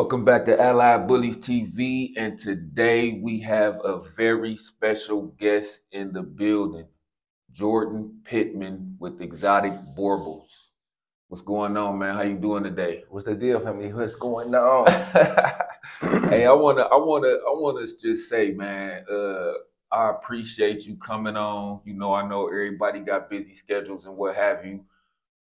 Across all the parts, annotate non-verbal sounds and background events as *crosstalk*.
Welcome back to Allied Bullyz TV, and today we have a very special guest in the building, Jordan Pittman with Exotic Boerboels. What's going on, man? How you doing today? What's the deal, family? What's going on? *laughs* *clears throat* hey, I wanna, I wanna, I wanna just say, man, uh, I appreciate you coming on. You know, I know everybody got busy schedules and what have you.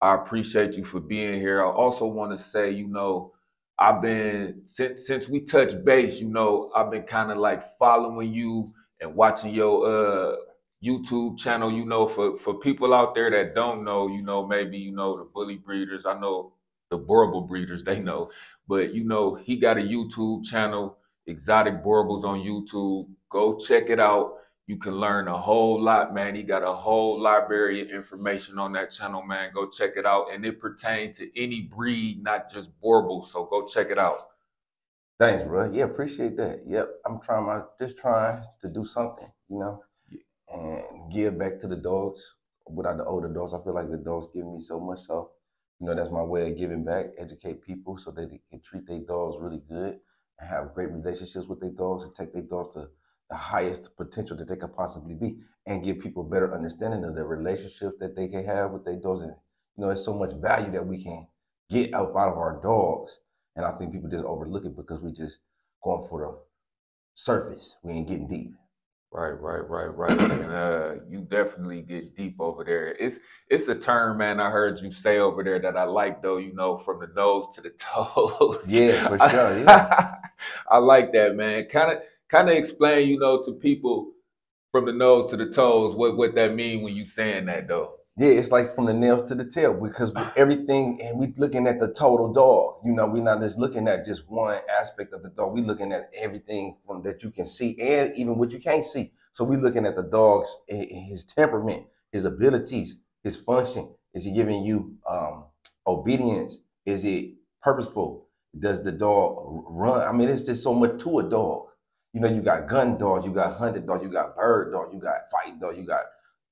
I appreciate you for being here. I also want to say, you know, I've been since since we touched base, you know, I've been kind of like following you and watching your uh YouTube channel, you know, for for people out there that don't know, you know, maybe you know the bully breeders. I know the Boerboel breeders, they know. But you know, he got a YouTube channel, Exotic Boerboels on YouTube. Go check it out you can learn a whole lot, man. He got a whole library of information on that channel, man. Go check it out. And it pertains to any breed, not just Boerboel. So go check it out. Thanks, bro. Yeah, appreciate that. Yep. I'm trying my just trying to do something, you know, and give back to the dogs. Without the older dogs, I feel like the dogs give me so much. So, you know, that's my way of giving back, educate people so they can treat their dogs really good and have great relationships with their dogs and take their dogs to the highest potential that they could possibly be and give people a better understanding of the relationships that they can have with their dogs. And, you know, there's so much value that we can get out, out of our dogs. And I think people just overlook it because we just going for the surface. We ain't getting deep. Right, right, right, right. and uh, you definitely get deep over there. It's it's a term, man. I heard you say over there that I like, though. You know, from the nose to the *laughs* toes. Yeah, for sure. Yeah, *laughs* I like that, man. Kind of kind of explain, you know, to people from the nose to the toes what what that mean when you saying that though. Yeah, it's like from the nails to the tail because everything, and we're looking at the total dog. You know, we're not just looking at just one aspect of the dog. We're looking at everything from that you can see and even what you can't see. So we're looking at the dog's his temperament, his abilities, his function. Is he giving you um, obedience? Is it purposeful? Does the dog run? I mean, it's just so much to a dog. You know, you got gun dogs, you got hunted dogs, you got bird dogs, you got fighting dogs, you got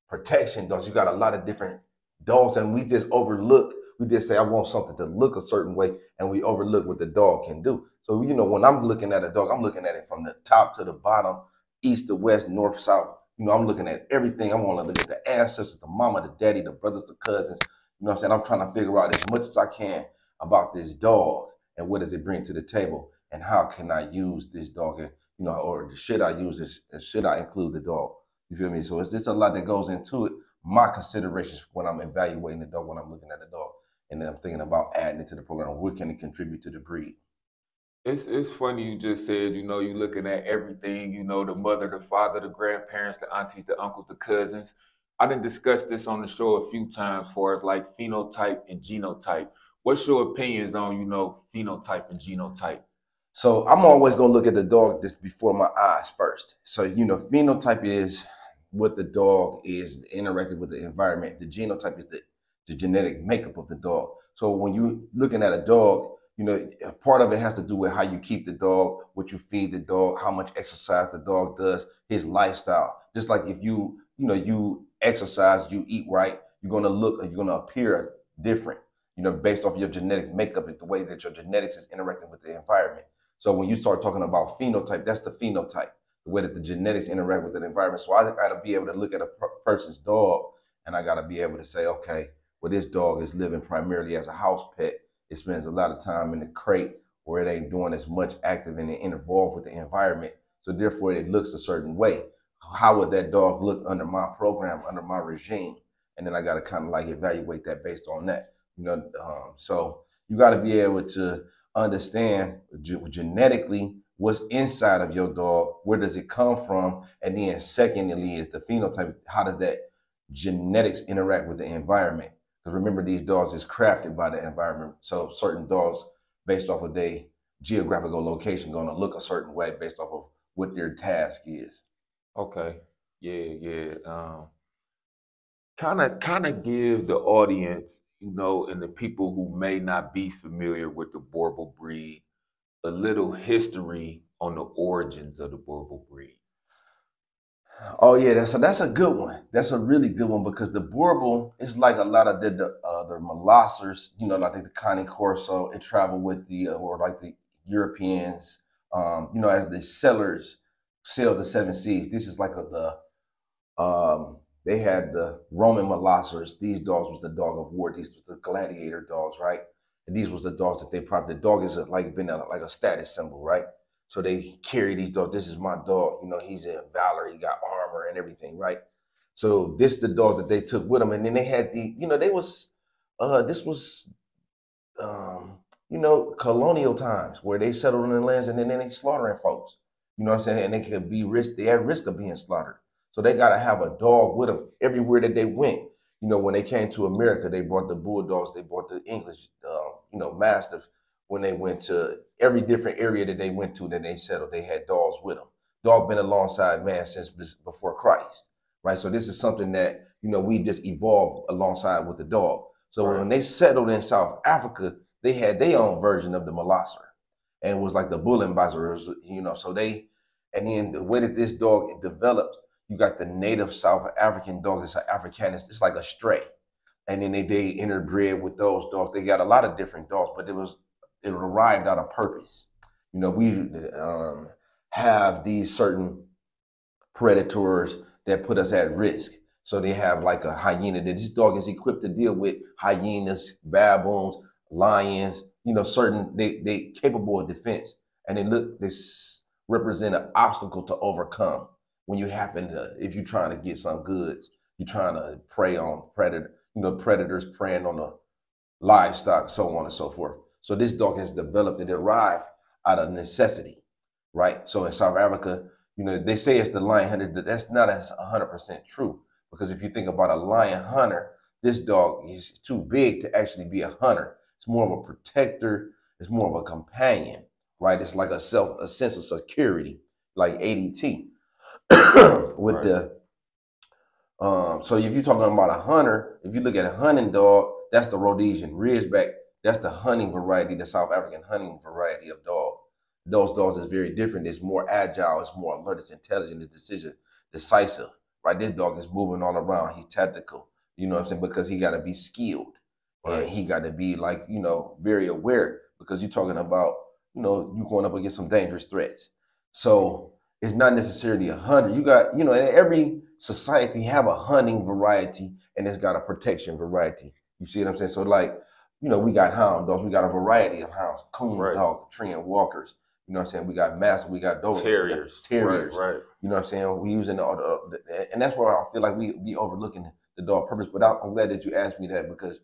protection dogs, you got a lot of different dogs, and we just overlook. We just say, I want something to look a certain way, and we overlook what the dog can do. So, you know, when I'm looking at a dog, I'm looking at it from the top to the bottom, east to west, north, south. You know, I'm looking at everything. I want to look at the ancestors, the mama, the daddy, the brothers, the cousins. You know what I'm saying? I'm trying to figure out as much as I can about this dog and what does it bring to the table and how can I use this dog and you know, or the shit I use is, should I include the dog? You feel me? So it's just a lot that goes into it. My considerations when I'm evaluating the dog, when I'm looking at the dog, and then I'm thinking about adding it to the program. What can it contribute to the breed? It's it's funny you just said, you know, you're looking at everything, you know, the mother, the father, the grandparents, the aunties, the uncles, the cousins. I didn't discuss this on the show a few times for as like phenotype and genotype. What's your opinions on, you know, phenotype and genotype? So I'm always gonna look at the dog that's before my eyes first. So you know, phenotype is what the dog is interacting with the environment. The genotype is the, the genetic makeup of the dog. So when you're looking at a dog, you know, part of it has to do with how you keep the dog, what you feed the dog, how much exercise the dog does, his lifestyle. Just like if you, you know, you exercise, you eat right, you're gonna look, you're gonna appear different, you know, based off your genetic makeup and the way that your genetics is interacting with the environment. So when you start talking about phenotype, that's the phenotype, the way that the genetics interact with the environment. So I got to be able to look at a person's dog and I got to be able to say, okay, well, this dog is living primarily as a house pet. It spends a lot of time in the crate where it ain't doing as much active and involved with the environment. So therefore, it looks a certain way. How would that dog look under my program, under my regime? And then I got to kind of like evaluate that based on that. You know, um, so you got to be able to understand genetically what's inside of your dog, where does it come from, and then secondly is the phenotype. How does that genetics interact with the environment? Because remember, these dogs is crafted by the environment. So certain dogs, based off of their geographical location, going to look a certain way based off of what their task is. Okay. Yeah, yeah. Um, kind of, kind of give the audience you know, and the people who may not be familiar with the Boerboel breed, a little history on the origins of the Boerboel breed. Oh yeah, that's a, that's a good one. That's a really good one because the Boerboel is like a lot of the the, uh, the Molossers, you know, like the Cane Corso. It traveled with the uh, or like the Europeans, um, you know, as the sellers sailed the seven seas. This is like a, the um, they had the Roman Molossers. These dogs was the dog of war. These was the gladiator dogs, right? And these was the dogs that they probably the dog is like been a, like a status symbol, right? So they carry these dogs. This is my dog. You know, he's in valor. He got armor and everything, right? So this the dog that they took with them, and then they had the, you know, they was, uh, this was, um, you know, colonial times where they settled in the lands and then they slaughtering folks. You know what I'm saying? And they could be risk, they at risk of being slaughtered. So they got to have a dog with them everywhere that they went. You know, when they came to America, they brought the bulldogs, they brought the English, uh, you know, mastiffs. When they went to every different area that they went to, that they settled, they had dogs with them. Dog been alongside man since before Christ right? So this is something that you know we just evolved alongside with the dog. So right. when they settled in South Africa, they had their own version of the Molosser, and it was like the Bullenbeissers, you know. So they, and then the way that this dog developed, you got the native South African dog. It's an Africanis. It's like a stray, and then they they interbred with those dogs. They got a lot of different dogs, but it was it arrived out of purpose. You know, we um, have these certain predators that put us at risk. So they have like a hyena that this dog is equipped to deal with hyenas, baboons, lions, you know, certain they they capable of defense. And they look this represent an obstacle to overcome when you happen to if you're trying to get some goods, you're trying to prey on predator, you know, predators preying on the livestock, so on and so forth. So this dog has developed and derived out of necessity, right? So in South Africa, you know, they say it's the lion hunter. That's not as 100% true because if you think about a lion hunter, this dog is too big to actually be a hunter. It's more of a protector. It's more of a companion, right? It's like a self, a sense of security, like ADT. *coughs* with right. the, um, so if you're talking about a hunter, if you look at a hunting dog, that's the Rhodesian Ridgeback. That's the hunting variety, the South African hunting variety of dog those dogs is very different. It's more agile, it's more alert, it's intelligent, it's decision decisive. Right? This dog is moving all around. He's tactical. You know what I'm saying? Because he gotta be skilled. Right. And he gotta be like, you know, very aware because you're talking about, you know, you going up against some dangerous threats. So it's not necessarily a hunter. You got, you know, in every society have a hunting variety and it's got a protection variety. You see what I'm saying? So like, you know, we got hound dogs, we got a variety of hounds, coon right. dog, Treeing walkers, you know what I'm saying? We got mass, we got those terriers, terriers. Right, right. You know what I'm saying? We using all the, and that's where I feel like we be overlooking the dog purpose. But I'm glad that you asked me that because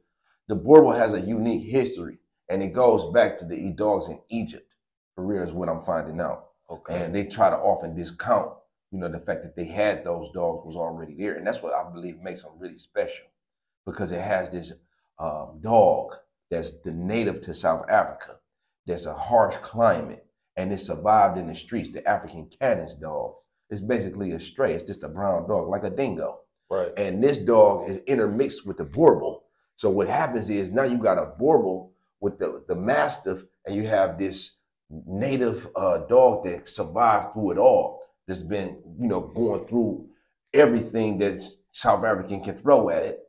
the Boerboel has a unique history, and it goes back to the dogs in Egypt. For real is what I'm finding out. Okay. And they try to often discount, you know, the fact that they had those dogs was already there, and that's what I believe makes them really special, because it has this um, dog that's the native to South Africa. There's a harsh climate and it survived in the streets. The African canis dog is basically a stray. It's just a brown dog, like a dingo. Right. And this dog is intermixed with the Boerboel. So what happens is now you got a Boerboel with the, the Mastiff, and you have this native uh, dog that survived through it all. That's been, you know, going through everything that South African can throw at it,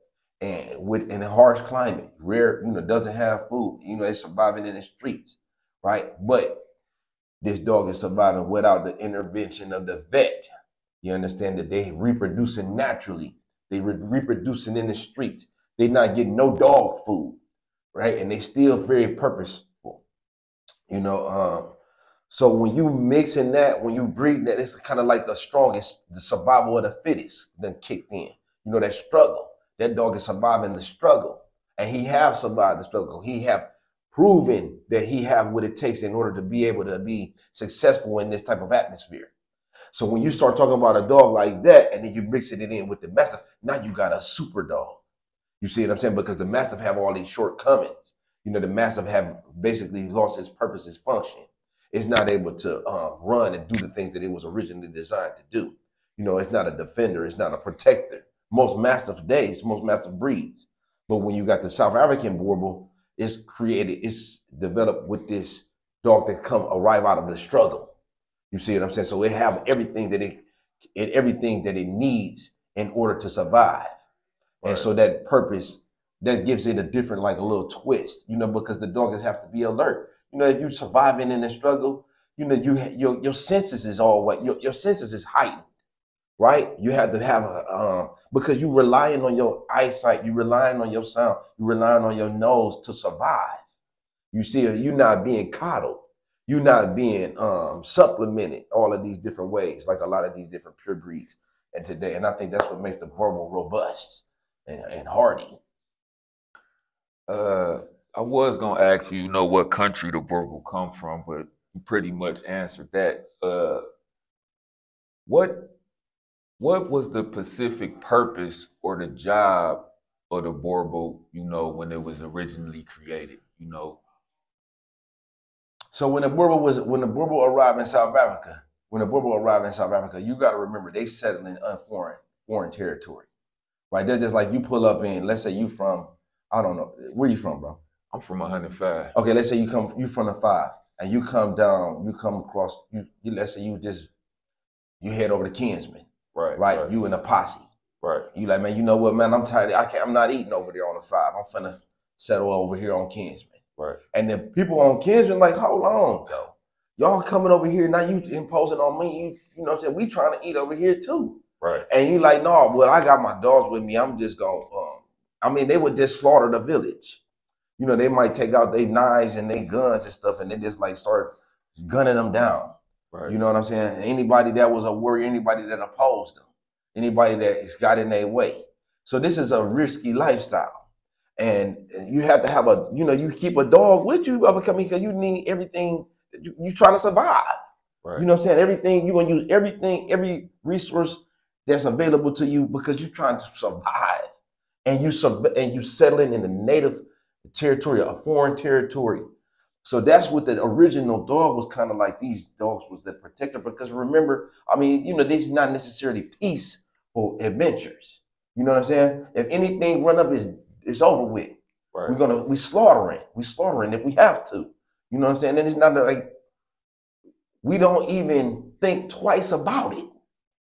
and with in a harsh climate, rare, you know, doesn't have food. You know, it's surviving in the streets, right? But this dog is surviving without the intervention of the vet. You understand that they reproducing naturally. They re- reproducing in the streets. They not getting no dog food, right? And they still very purposeful. You know, um, so when you mixing that, when you breed that, it's kind of like the strongest, the survival of the fittest then kicked in. You know, that struggle. That dog is surviving the struggle. And he have survived the struggle. He have proven that he have what it takes in order to be able to be successful in this type of atmosphere. So when you start talking about a dog like that, and then you mix it in with the mastiff, now you got a super dog. You see what I'm saying? Because the mastiff have all these shortcomings. You know, the mastiff have basically lost its purpose, its function. It's not able to um, run and do the things that it was originally designed to do. You know, it's not a defender. It's not a protector. Most mastiff days, most mastiff breeds. But when you got the South African Boerboel, it's created, it's developed with this dog that come arrive out of the struggle. You see what I'm saying? So it have everything that it, it everything that it needs in order to survive. Right. And so that purpose that gives it a different, like a little twist, you know, because the dog has have to be alert. you know, if you're surviving in the struggle, you know, you your your senses is all what your, your senses is heightened, right? You have to have a um, because you're relying on your eyesight, you're relying on your sound, you're relying on your nose to survive. You see, you're not being coddled, you're not being um, supplemented all of these different ways, like a lot of these different pure breeds. And today, and I think that's what makes the Boerboel robust and, and hardy. Uh, I was gonna ask you, you know, what country the Boerboel come from, but you pretty much answered that. Uh, what what was the specific purpose or the job of the Boerboel, you know, when it was originally created, you know? So when the Boerboel was when the Boerboel arrived in South Africa, when the Boerboel arrived in South Africa, you got to remember they settled in foreign foreign territory, right? They're just like you pull up in. Let's say you from I don't know where you from, bro. I'm from 105. Okay, let's say you come you from the five, and you come down, you come across. You, you let's say you just you head over to Kinsman, Right. right? You in a posse. Right. You like, man, you know what, man? I'm tired. I can't. I'm not eating over there on the five. I'm finna settle over here on Kinsman. Right. And the people on Kinsman like, hold on, yo. Y'all coming over here now? You imposing on me? You, you know what I'm saying? We trying to eat over here too. Right. And you like, no, well, I got my dogs with me. I'm just going. Um, I mean, they would just slaughter the village. You know, they might take out their knives and their guns and stuff, and they just like start gunning them down. Right. You know what I'm saying? Anybody that was a warrior, anybody that opposed them, anybody that got in their way. So this is a risky lifestyle, and you have to have a, you know, you keep a dog with you because you need everything. You, you trying to survive. Right. You know what I'm saying? Everything you're gonna use everything, every resource that's available to you because you're trying to survive, and you sub- and you settling in the native territory, a foreign territory. So that's what the original dog was kind of like. These dogs was the protector because remember, I mean, you know, these not necessarily peaceful adventures. You know what I'm saying? If anything run up is it's over with. Right. We're gonna we slaughtering, we slaughtering if we have to. You know what I'm saying? And it's not like we don't even think twice about it.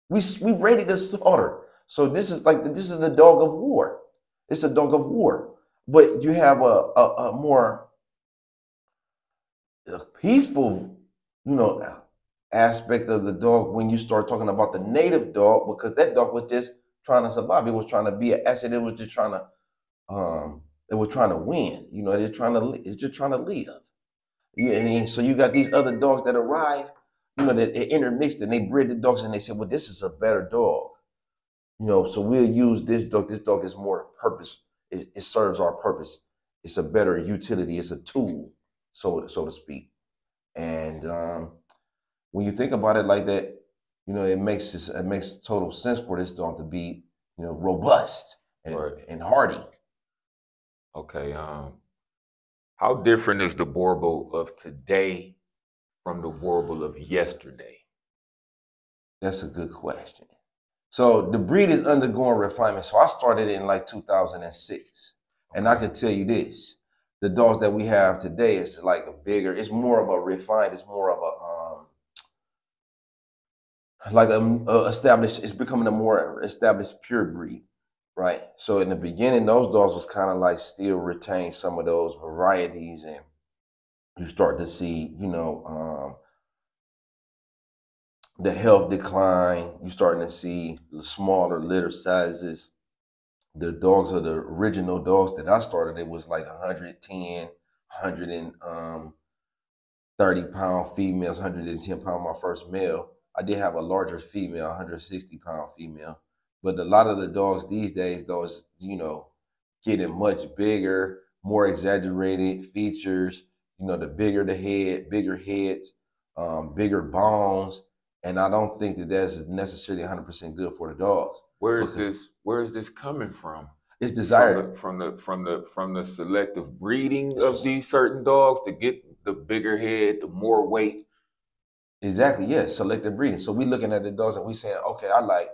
We we ready to slaughter. So this is like this is the dog of war. It's a dog of war. But you have a a, a more peaceful, you know, aspect of the dog when you start talking about the native dog because that dog was just trying to survive. It was trying to be an asset. It was just trying to um it was trying to win. You know, they're trying to it's just trying to live. Yeah, and so you got these other dogs that arrive, you know, that intermixed and they bred the dogs and they said, well, this is a better dog. You know, so we'll use this dog. This dog is more purpose. It, it serves our purpose. It's a better utility. It's a tool, so so to speak. And um, when you think about it like that, you know, it makes this, it makes total sense for this dog to be, you know, robust and, Right. and hardy. Okay. Um, how different is the Boerboel of today from the Boerboel of yesterday? That's a good question. So the breed is undergoing refinement. So I started in like 2006. And I can tell you this, the dogs that we have today is like a bigger, it's more of a refined, it's more of a um like a, a established, it's becoming a more established pure breed, right? So in the beginning, those dogs was kind of like still retain some of those varieties and you start to see, you know, um, the health decline. You're starting to see the smaller litter sizes. The dogs are the original dogs that I started. It was like 110, 130 um, pound females, 110 pound my first male. I did have a larger female, 160 pound female. But a lot of the dogs these days, though, is you know, getting much bigger, more exaggerated features. You know, the bigger the head, bigger heads, um, bigger bones, and I don't think that that's necessarily 100% good for the dogs. Where is this? Where is this coming from? It's From desired. the, from the from the from the selective breeding of these certain dogs to get the bigger head, the more weight. Exactly, yes, selective breeding. So we're looking at the dogs and we saying, okay, I like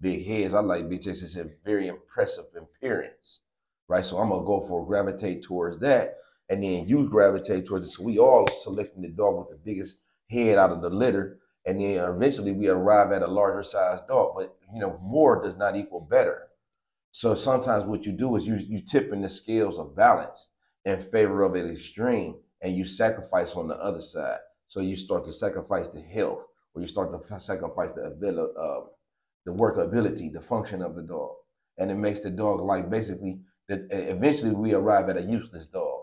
big heads, I like big chest. It's a very impressive appearance, right? So I'm gonna go for gravitate towards that, and then you gravitate towards it. So we all selecting the dog with the biggest head out of the litter, and then eventually we arrive at a larger size dog. But you know, more does not equal better. So sometimes what you do is you you tip in the scales of balance in favor of an extreme, and you sacrifice on the other side. So you start to sacrifice the health, or you start to sacrifice the ability, uh, the workability, the function of the dog, and it makes the dog like basically that. Eventually, we arrive at a useless dog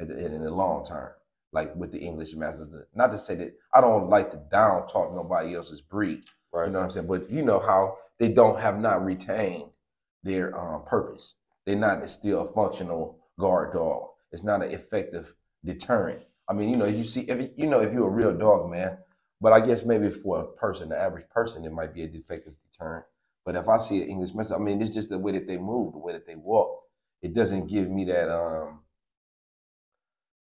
in the long term, like with the English Mastiffs. Not to say that I don't like to down talk nobody else's breed, right? You know what I'm saying? But you know how they don't have not retained their um, purpose. They're not still a functional guard dog. It's not an effective deterrent. I mean, you know, you see, if you know, if you're a real dog man, but I guess maybe for a person, the average person, it might be a defective deterrent. But if I see an English Mastiff, I mean, it's just the way that they move, the way that they walk. It doesn't give me that. um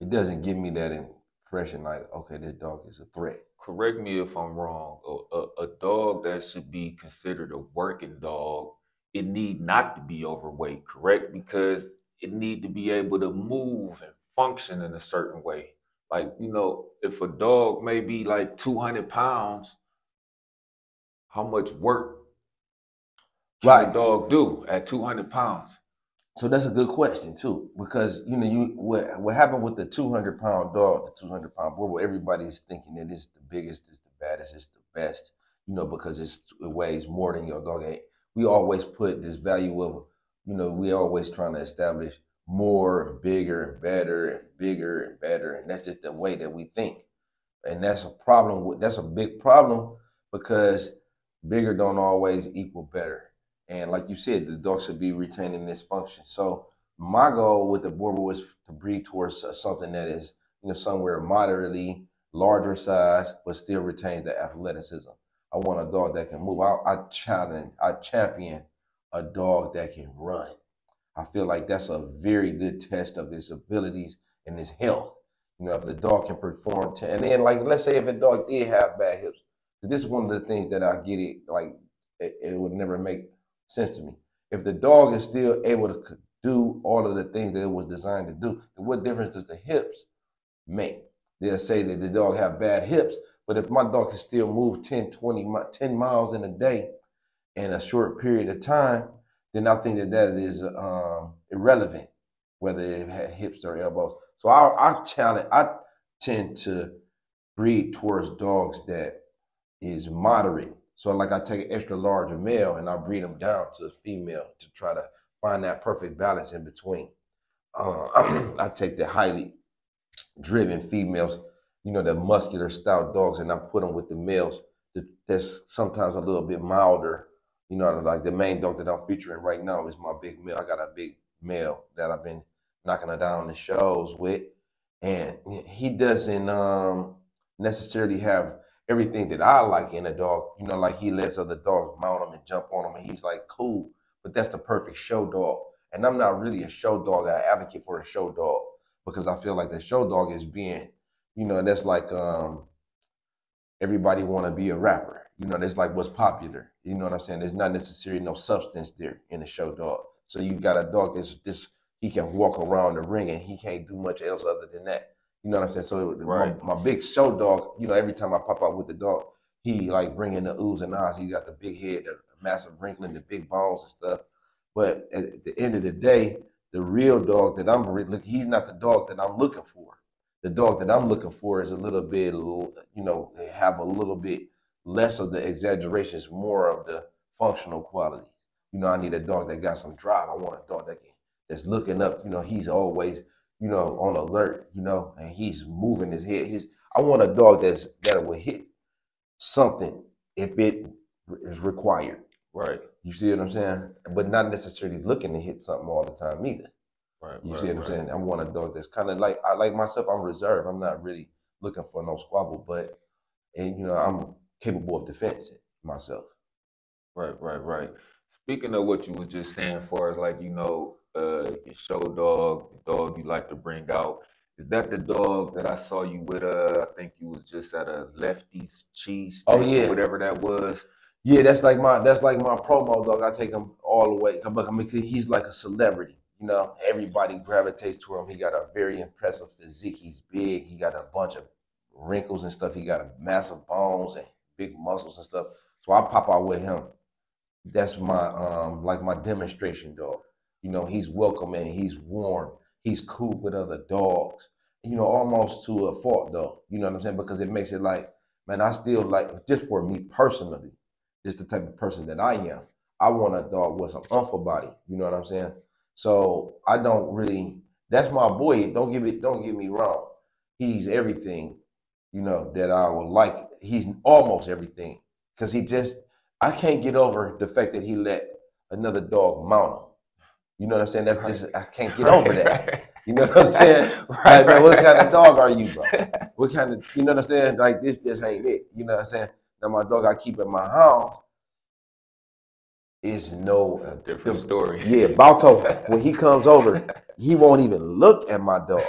It doesn't give me that impression like, okay, this dog is a threat. Correct me if I'm wrong. A, a, dog that should be considered a working dog, it need not to be overweight, correct? Because it need to be able to move and function in a certain way. Like, you know, if a dog may be like 200 pounds, how much work can right. a dog do at 200 pounds? So that's a good question too, because you know you what what happened with the 200 pound dog, the 200 pound boy, everybody's thinking that it's the biggest, it's the baddest, it's the best, you know, because it's, it weighs more than your dog. We always put this value of, you know, we always trying to establish more bigger better bigger and better. And that's just the way that we think. And that's a problem. That's a big problem because bigger don't always equal better. And like you said, the dog should be retaining this function. So my goal with the Border was to breed towards uh, something that is, you know, somewhere moderately larger size, but still retains the athleticism. I want a dog that can move. I, I challenge, I champion a dog that can run. I feel like that's a very good test of his abilities and his health. You know, if the dog can perform, to, and then like let's say if a dog did have bad hips, this is one of the things that I get it like it, it would never make sense to me. If the dog is still able to do all of the things that it was designed to do, what difference does the hips make? They'll say that the dog have bad hips, but if my dog can still move 10, 20, 10 miles in a day in a short period of time, then I think that that is um, irrelevant, whether it had hips or elbows. So I, I challenge, I tend to breed towards dogs that is moderate. So like I take an extra large male and I breed them down to a female to try to find that perfect balance in between. Uh, *clears throat* I take the highly driven females, you know, the muscular stout dogs, and I put them with the males that's sometimes a little bit milder you know, like the main dog that I'm featuring right now is my big male. I got a big male that I've been knocking her down the shows with, and he doesn't um, necessarily have everything that I like in a dog. You know, like he lets other dogs mount him and jump on him, and he's like cool. But that's the perfect show dog. And I'm not really a show dog. I advocate for a show dog because I feel like the show dog is being, you know, that's like um, everybody want to be a rapper you know, that's like what's popular. You know what I'm saying? There's not necessarily no substance there in the show dog. So you got a dog that's this he can walk around the ring and he can't do much else other than that. You know what I'm saying? So right. my, my, big show dog, you know, every time I pop out with the dog, he like bringing the oohs and ahs. He got the big head, the massive wrinkling, the big bones and stuff. But at the end of the day, the real dog that I'm really he's not the dog that I'm looking for. The dog that I'm looking for is a little bit, you know, have a little bit less of the exaggerations, more of the functional qualities. You know, I need a dog that got some drive. I want a dog that can, that's looking up. You know, he's always, you know, on alert. You know, and he's moving his head. His I want a dog that's that will hit something if it is required. Right. You see what I'm saying? But not necessarily looking to hit something all the time either. Right. You right, see what right. I'm saying? I want a dog that's kind of like I like myself. I'm reserved. I'm not really looking for no squabble, but and you know I'm capable of defending myself. Right, right, right. Speaking of what you were just saying, as far as like you know, uh, your show dog, the dog you like to bring out, is that the dog that I saw you with? Uh, I think you was just at a Lefty's Cheese. Oh yeah, whatever that was. Yeah, that's like my that's like my promo dog. I take him all the way. I mean, he's like a celebrity. You know, everybody gravitates to him. He got a very impressive physique. He's big. He got a bunch of wrinkles and stuff. He got a massive bones and big muscles and stuff. So I pop out with him. That's my um like my demonstration dog. You know, he's welcoming, he's warm, he's cool with other dogs. you know, almost to a fault though. You know what I'm saying? Because it makes it like, man, I still like just for me personally, just the type of person that I am. I want a dog with some umph body. You know what I'm saying? So I don't really. That's my boy. Don't give it. Don't get me wrong. He's everything, you know, that I would like. He's almost everything because he just. I can't get over the fact that he let another dog mount him. You know what I'm saying? That's just I can't get *laughs* over that. You know what I'm saying? *laughs* right, man, what kind of dog are you, bro? *laughs* What kind of you know what I'm saying? Like this just ain't it. You know what I'm saying? Now my dog I keep in my house is no a uh, different the, story. Yeah, Balto, when he comes over, he won't even look at my dog.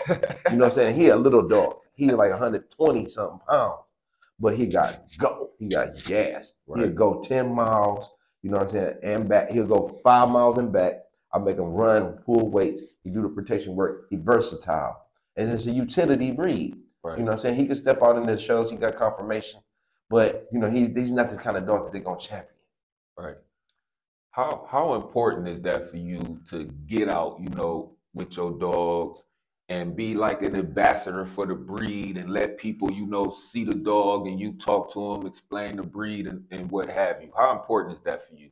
You know what I'm saying? He a little dog. He like 120 something pounds. But he got go. He got gas. Right. He'll go 10 miles, you know what I'm saying, and back. He'll go five miles and back. I make him run, pull weights. He do the protection work. He versatile. And it's a utility breed. Right. You know what I'm saying? He can step out in the shows. He got conformation. But, you know, he's, he's not the kind of dog that they're going to champion. Right. How how important is that for you to get out, you know, with your dogs and be like an ambassador for the breed and let people, you know, see the dog and you talk to them, explain the breed and, and what have you? How important is that for you?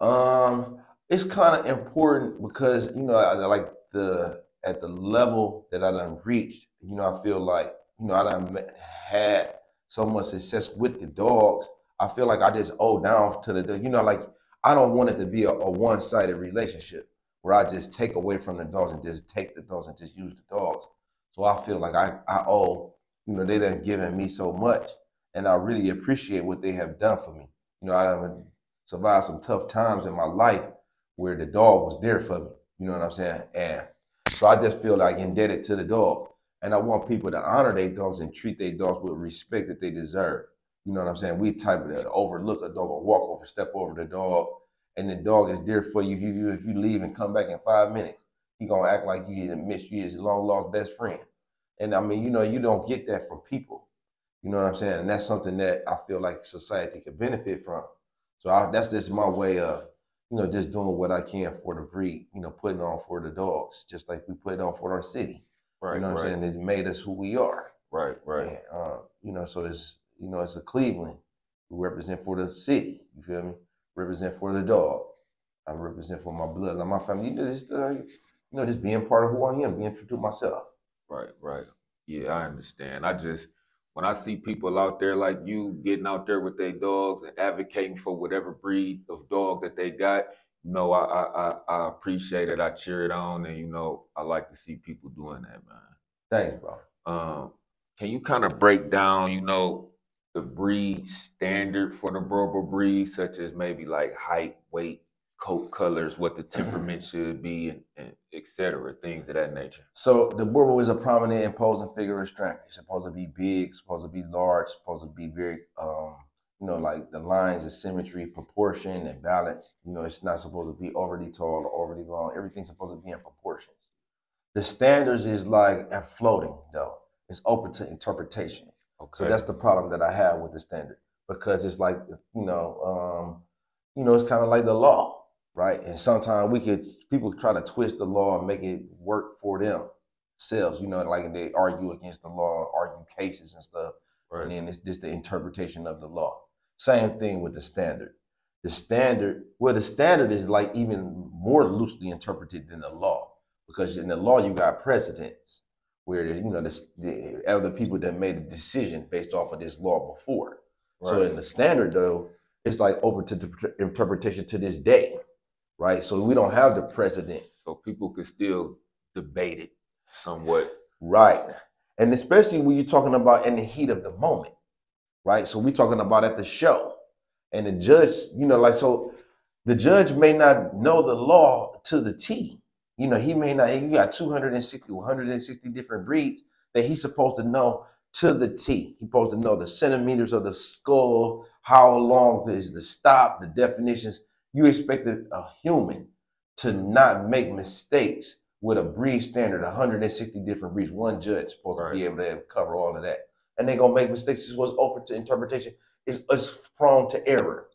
Um, it's kind of important because you know, I, like the at the level that I done reached, you know, I feel like you know I done had so much success with the dogs I feel like I just owe down to the, you know, like I don't want it to be a, a one sided relationship where I just take away from the dogs and just take the dogs and just use the dogs. So I feel like I, I owe, you know, they done given me so much and I really appreciate what they have done for me. You know, I have survived some tough times in my life where the dog was there for me. You know what I'm saying? And so I just feel like indebted to the dog. And I want people to honor their dogs and treat their dogs with respect that they deserve. You know what I'm saying? We type of overlook a dog or walk over, step over the dog, and the dog is there for you. You if you leave and come back in five minutes, he gonna act like you didn't miss you his long lost best friend. And I mean, you know, you don't get that from people. You know what I'm saying? And that's something that I feel like society could benefit from. So I, that's just my way of, you know, just doing what I can for the breed. You know, putting on for the dogs, just like we put on for our city. Right. You know what right. I'm saying? It made us who we are. Right. Right. And, uh, you know, so it's you know, it's a Cleveland. We represent for the city. You feel me? Represent for the dog. I represent for my blood, like my family. You know, just, uh, you know, just being part of who I am, being true to myself. Right, right. Yeah, I understand. I just when I see people out there like you getting out there with their dogs and advocating for whatever breed of dog that they got, you know, I I, I appreciate it. I cheer it on, and you know, I like to see people doing that, man. Thanks, bro. Um, can you kind of break down, you know, the breed standard for the Boerboel breed, such as maybe like height, weight, coat colors, what the temperament should be, and, and et cetera, things of that nature. So the Boerboel is a prominent, imposing figure of strength. It's supposed to be big, supposed to be large, supposed to be very, um, you know, like the lines of symmetry, proportion, and balance. You know, it's not supposed to be overly tall or overly long. Everything's supposed to be in proportions. The standards is like at floating though. It's open to interpretation. Okay. So that's the problem that I have with the standard because it's like you know, um, you know, it's kind of like the law, right? And sometimes we could people try to twist the law and make it work for themselves. You know, like they argue against the law, argue cases and stuff, right. and then it's just the interpretation of the law. Same thing with the standard. The standard, well, the standard is like even more loosely interpreted than the law because in the law you got precedents where you know the, the other people that made a decision based off of this law before. Right. So in the standard though, it's like open to interpretation to this day, right? So we don't have the president. So people could still debate it somewhat. Right. And especially when you're talking about in the heat of the moment, right? So we're talking about at the show. And the judge, you know, like, so the judge may not know the law to the T, you know, he may not, you got 260, 160 different breeds that he's supposed to know to the T. He's supposed to know the centimeters of the skull, how long is the stop, the definitions. You expected a human to not make mistakes with a breed standard, 160 different breeds. One judge supposed right. to be able to cover all of that. And they're gonna make mistakes. This was open to interpretation. It's, it's prone to error.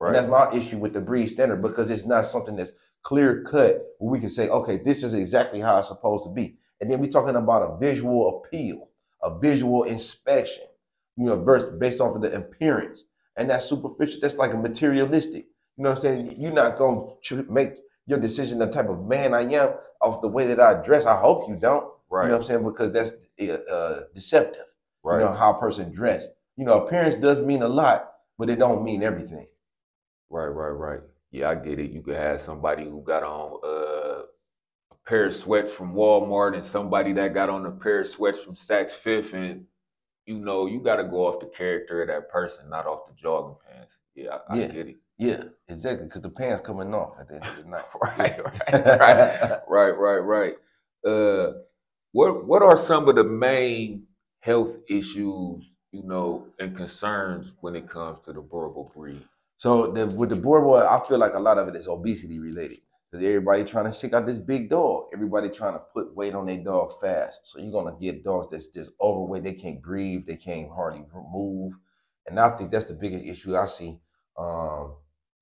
Right. And that's my issue with the breed standard because it's not something that's clear cut we can say, okay, this is exactly how it's supposed to be. And then we're talking about a visual appeal, a visual inspection, you know, based off of the appearance. And that's superficial. That's like a materialistic. You know what I'm saying? You're not going to make your decision the type of man I am off the way that I dress. I hope you don't. Right. You know what I'm saying? Because that's uh, deceptive. Right. You know how a person dress. You know, appearance does mean a lot, but it don't mean everything. Right, right, right. Yeah, I get it. You could have somebody who got on uh, a pair of sweats from Walmart and somebody that got on a pair of sweats from Saks Fifth, and you know, you got to go off the character of that person, not off the jogging pants. Yeah, I, yeah. I get it. Yeah, exactly. Because the pants coming off at the end of the night. *laughs* right, right, right, right, right. Uh, what what are some of the main health issues, you know, and concerns when it comes to the Boerboel breed? So the, with the Boerboel, I feel like a lot of it is obesity related. Because everybody trying to check out this big dog. Everybody trying to put weight on their dog fast. So you're gonna get dogs that's just overweight. They can't breathe. They can't hardly move. And I think that's the biggest issue I see. Um,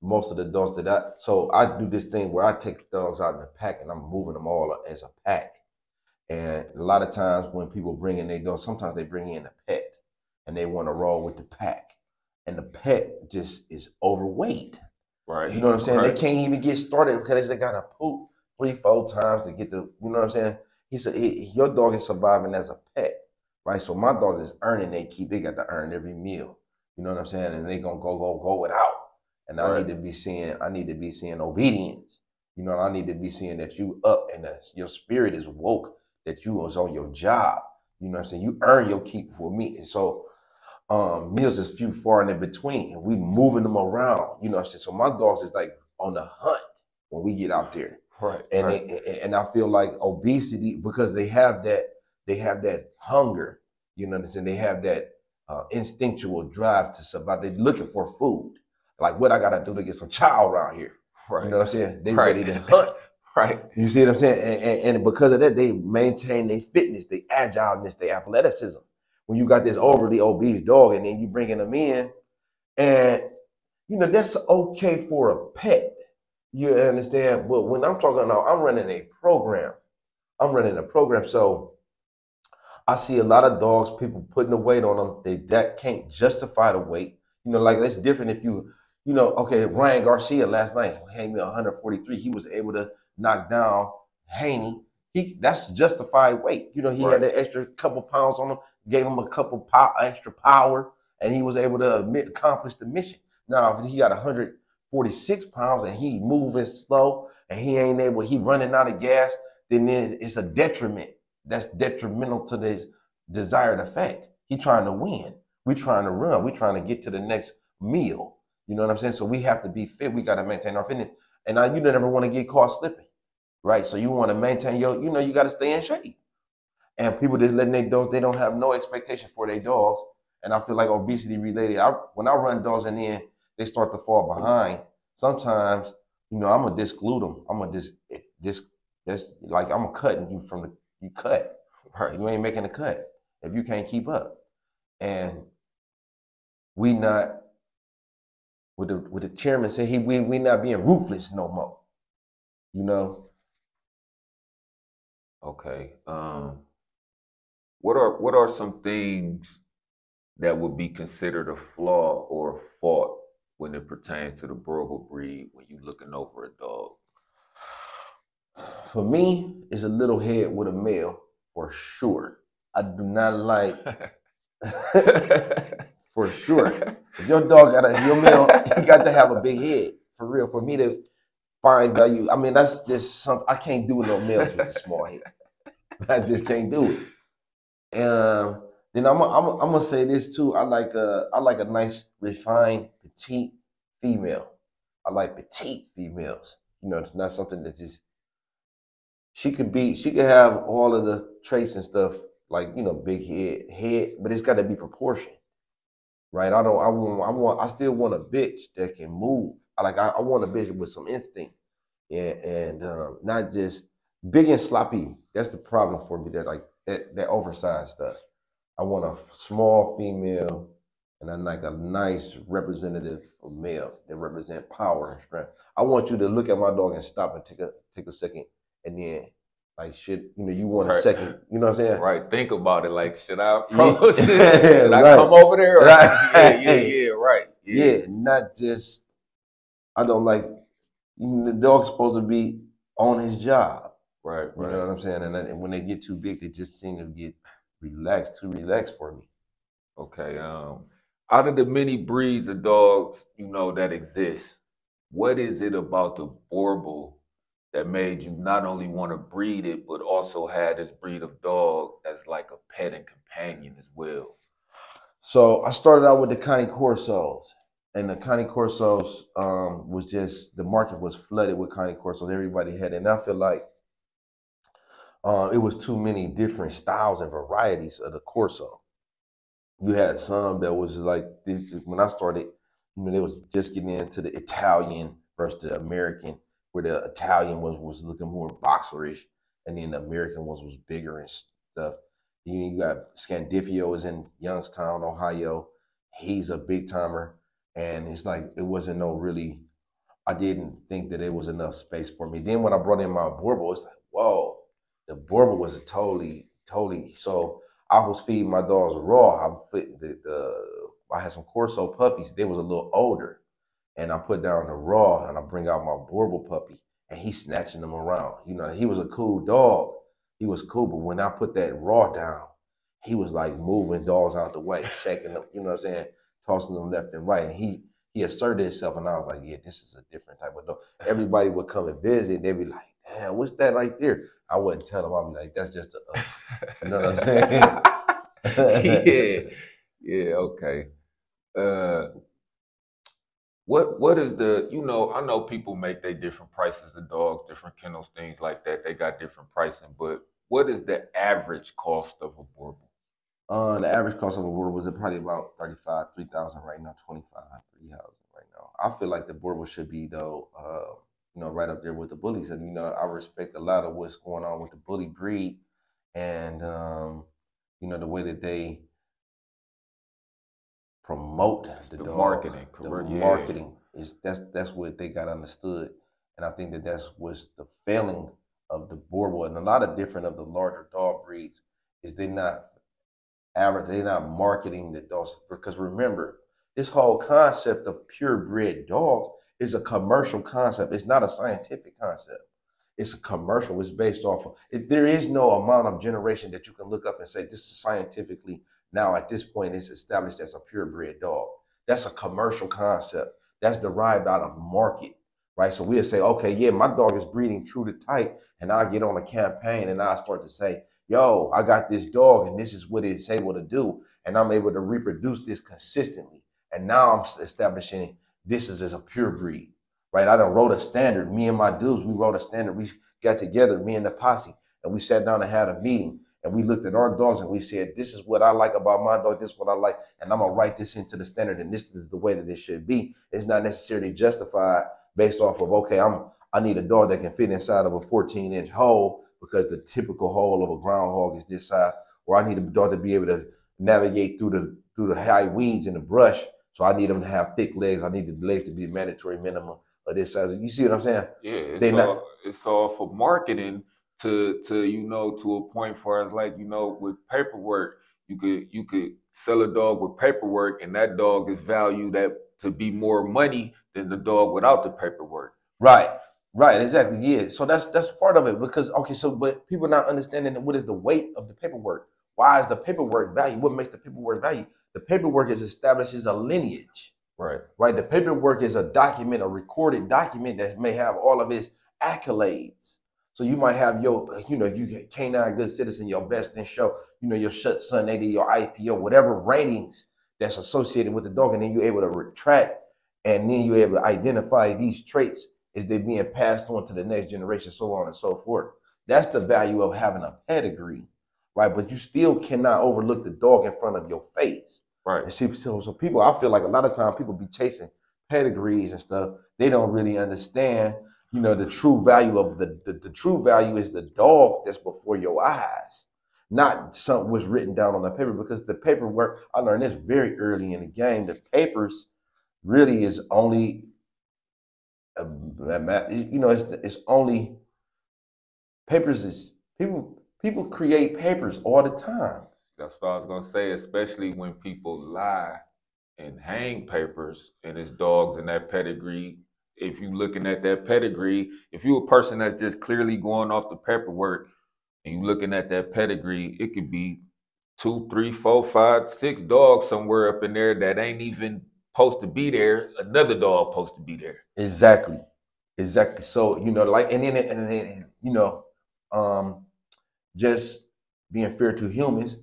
most of the dogs that I so I do this thing where I take dogs out in a pack and I'm moving them all as a pack. And a lot of times when people bring in their dogs, sometimes they bring in a pet and they want to roll with the pack. And the pet just is overweight. Right. You know what I'm saying? Right. They can't even get started because they gotta poop three, four times to get the, you know what I'm saying? He said, your dog is surviving as a pet, right? So my dog is earning they keep, they got to earn every meal. You know what I'm saying? And they gonna go, go, go without. And right. I need to be seeing, I need to be seeing obedience. You know, I need to be seeing that you up and that your spirit is woke, that you was on your job. You know what I'm saying? You earn your keep for me. And so um meals is few far and in between. And we moving them around. You know what I'm saying? So my dogs is like on the hunt when we get out there. Right. And right. They, and I feel like obesity because they have that they have that hunger. You know what I'm saying? They have that uh, instinctual drive to survive. They're looking for food. Like what I gotta do to get some child around here. Right. You know what I'm saying? They right. ready to *laughs* hunt. right. You see what I'm saying? And, and, and, because of that, they maintain their fitness, their agileness, their athleticism. When you got this overly obese dog and then you bringing them in, and you know that's okay for a pet. You understand? But when I'm talking now, I'm running a program. I'm running a program. So I see a lot of dogs, people putting the weight on them. They that can't justify the weight. You know, like that's different if you you know, okay, Ryan Garcia last night hanged me 143. He was able to knock down Haney. He that's justified weight. You know, he right. had that extra couple pounds on him, gave him a couple pow, extra power, and he was able to admit, accomplish the mission. Now, if he got 146 pounds and he moving slow and he ain't able, he running out of gas, then it's a detriment. That's detrimental to this desired effect. He trying to win. We trying to run. We trying to get to the next meal. You know what I'm saying? So we have to be fit. We got to maintain our fitness. And I, you don't ever want to get caught slipping, right? So you want to maintain your, you know, you got to stay in shape. And people just letting their dogs, they don't have no expectation for their dogs. And I feel like obesity related. I, when I run dogs and then they start to fall behind, sometimes, you know, I'm gonna disglue them. I'm gonna just, just, eh, that's like I'm cutting you from the, you cut. Right. You ain't making a cut if you can't keep up. And we not with the with the chairman say he we we not being ruthless no more. You know. Okay. Um what are what are some things that would be considered a flaw or a fault when it pertains to the Boerboel breed when you're looking over a dog? For me, it's a little head with a male for sure. I do not like *laughs* *laughs* for sure. If *laughs* your dog got a your male, he got to have a big head for real. For me to find value, I mean that's just something I can't do with no males with a small head. *laughs* I just can't do it. Um, then I'm I'm I'm gonna say this too. I like a I like a nice refined petite female. I like petite females. You know, it's not something that just she could be. She could have all of the traits and stuff like you know big head head, but it's got to be proportioned right? I don't. I want. I want. I still want a bitch that can move. I like. I, I want a bitch with some instinct, and and um, not just big and sloppy. That's the problem for me. That like that that oversized stuff. I want a small female, and I like a nice representative of male that represent power and strength. I want you to look at my dog and stop and take a take a second, and then Like shit, you know, you want Right. a second, you know what I'm saying? Right. Think about it. Like, should I *laughs* Yeah. approach it? *laughs* Should I Right. come over there? Or- *laughs* Right. Yeah, yeah, yeah. Right. Yeah, not just I don't like you know, the dog's supposed to be on his job. Right. You Right. know what I'm saying? And, then- and when they get too big, they just seem to get relaxed, too relaxed for me. Okay. Um, out of the many breeds of dogs, you know, that exist, what is it about the Boerboel that made you not only want to breed it, but also had this breed of dog as like a pet and companion as well? So I started out with the Cane Corsos, and the Cane Corsos um, was just the market was flooded with Cane Corsos. Everybody had it, and I feel like uh, it was too many different styles and varieties of the Corso. You had some that was like this, when I started, you know, they was just getting into the Italian versus the American, where the Italian was was looking more boxerish, and then the American ones was bigger and stuff. You, got Scandifio is in Youngstown, Ohio. He's a big timer, and it's like it wasn't no really. I didn't think that it was enough space for me. Then when I brought in my Boerboel, it's like whoa, the Boerboel was a totally, totally. So I was feeding my dogs raw. I'm feeding the, the I had some Corso puppies. They was a little older, and I put down the raw, and I bring out my Boerboel puppy, and he's snatching them around. You know, he was a cool dog. He was cool, but when I put that raw down, he was like moving dogs out the way, *laughs* shaking them. You know what I'm saying? Tossing them left and right, and he he asserted himself, and I was like, yeah, this is a different type of dog. *laughs* Everybody would come and visit. They'd be like, damn, what's that right there? I wouldn't tell them. I'd be like, that's just a. Uh, *laughs* you know what I'm saying? yeah, yeah, okay. Uh, what what is the you know I know people make their different prices of dogs, different kennels, things like that. They got different pricing, but what is the average cost of a Boerboel? Uh, the average cost of a board was probably about 35, 3,000 right now, 25, 3,000 right now. I feel like the board should be, though, uh, you know, right up there with the bullies. And, you know, I respect a lot of what's going on with the bully breed and, um, you know, the way that they promote the, The dog. marketing, The yeah. marketing is that's that's what they got understood. And I think that that's what's the failing of the Boerboel and a lot of different of the larger dog breeds is they not average, they're not marketing the dogs. Because remember, this whole concept of purebred dog is a commercial concept. It's not a scientific concept. It's a commercial. It's based off of it, there is no amount of generation that you can look up and say this is scientifically now at this point it's established as a purebred dog. That's a commercial concept. That's derived out of market, right? So we'll say, okay, yeah, my dog is breeding true to type, and I'll get on a campaign and I'll start to say, yo, I got this dog and this is what it's able to do. And I'm able to reproduce this consistently. And now I'm establishing this is as a pure breed, right? I done wrote a standard. Me and my dudes, we wrote a standard. We got together, me and the posse, and we sat down and had a meeting. And we looked at our dogs and we said, this is what I like about my dog. This is what I like. And I'm going to write this into the standard. And this is the way that it should be. It's not necessarily justified based off of, okay, I'm, I need a dog that can fit inside of a 14 inch hole because the typical hole of a groundhog is this size, or I need a dog to be able to navigate through the through the high weeds in the brush. So I need them to have thick legs. I need the legs to be mandatory minimum of this size. You see what I'm saying? Yeah, it's They not- it's all for marketing to to you know to a point for us like you know with paperwork you could you could sell a dog with paperwork and that dog is valued at to be more money than the dog without the paperwork. Right. Right. Exactly. Yeah. So that's that's part of it because okay. So but people not understanding what is the weight of the paperwork. Why is the paperwork value? What makes the paperwork value? The paperwork is establishes a lineage. Right. right? The paperwork is a document, a recorded document that may have all of its accolades. So you might have your, you know, you get canine good citizen, your best in show, you know, your Schutzhund 80, your IPO, whatever ratings that's associated with the dog, and then you're able to retract, and then you're able to identify these traits as they're being passed on to the next generation, so on and so forth. That's the value of having a pedigree, right? But you still cannot overlook the dog in front of your face. Right. And see, so, so people, I feel like a lot of times people be chasing pedigrees and stuff. They don't really understand, you know, the true value of the, the, the true value is the dog that's before your eyes, not something was written down on the paper because the paperwork, I learned this very early in the game. The papers really is only, um, a you know, it's, it's only, papers is People people create papers all the time. That's what I was gonna say, especially when people lie and hang papers and it's dogs in that pedigree. If you're looking at that pedigree, if you're a person that's just clearly going off the paperwork and you're looking at that pedigree, it could be two, three, four, five, six dogs somewhere up in there that ain't even supposed to be there. Another dog supposed to be there. Exactly. Exactly. So, you know, like and then and then you know, um just being fair to humans,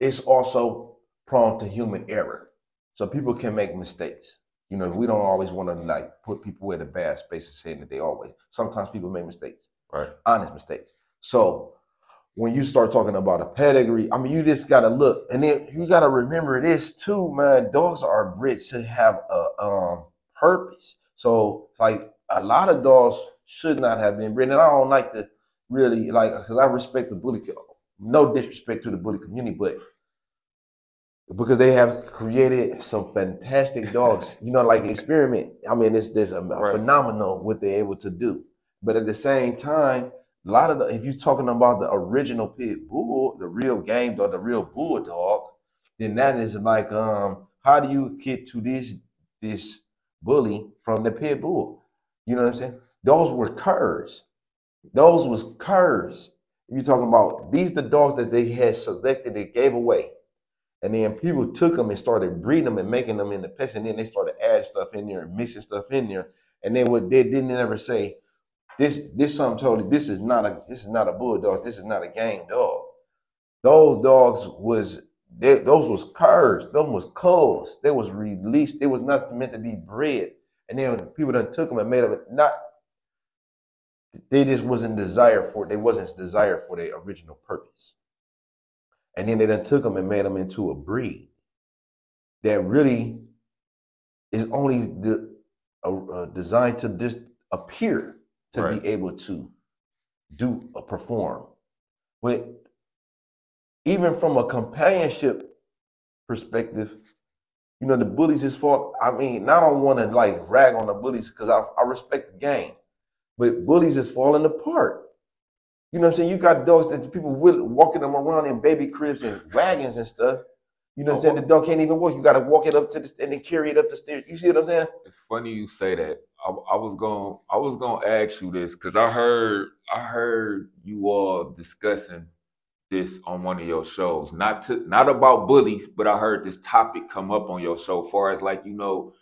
it's also prone to human error. So people can make mistakes. You know, we don't always want to like put people in a bad space and saying that they always. Sometimes people make mistakes, Right. honest mistakes. So when you start talking about a pedigree, I mean, you just gotta look, and then you gotta remember this too, man. Dogs are bred to have a um purpose. So like a lot of dogs should not have been bred, and I don't like to really like because I respect the bully. No disrespect to the bully community, but because they have created some fantastic dogs, you know, like experiment. I mean, it's this a, Right. phenomenal what they're able to do. But at the same time, a lot of the, if you're talking about the original pit bull, the real game dog, the real bulldog, then that is like, um, how do you get to this this bully from the pit bull? You know what I'm saying? Those were curs. Those was curs. You're talking about these the dogs that they had selected, they gave away. And then people took them and started breeding them and making them into pets. And then they started adding stuff in there and mixing stuff in there. And they didn't ever say, this this something totally, this is not a this is not a bulldog, this is not a game dog. Those dogs was they, those was curs, them was culls. They was released, they was nothing meant to be bred. And then people done took them and made them not they just wasn't desired for they wasn't desired for their original purpose. And then they done took them and made them into a breed that really is only uh, uh, designed to just appear to Right. be able to do a perform. But even from a companionship perspective, you know, the bullies is fault. I mean, I don't want to like rag on the bullies because I, I respect the game, but bullies is falling apart. You know what I'm saying? You got dogs that people will, walking them around in baby cribs and wagons and stuff. You know what I'm saying? The uh-huh. dog can't even walk. You got to walk it up to the and then carry it up the stairs. You see what I'm saying? It's funny you say that. I, I was gonna I was gonna ask you this because I heard I heard you all discussing this on one of your shows. Not to not about bullies, but I heard this topic come up on your show. Far as like you know,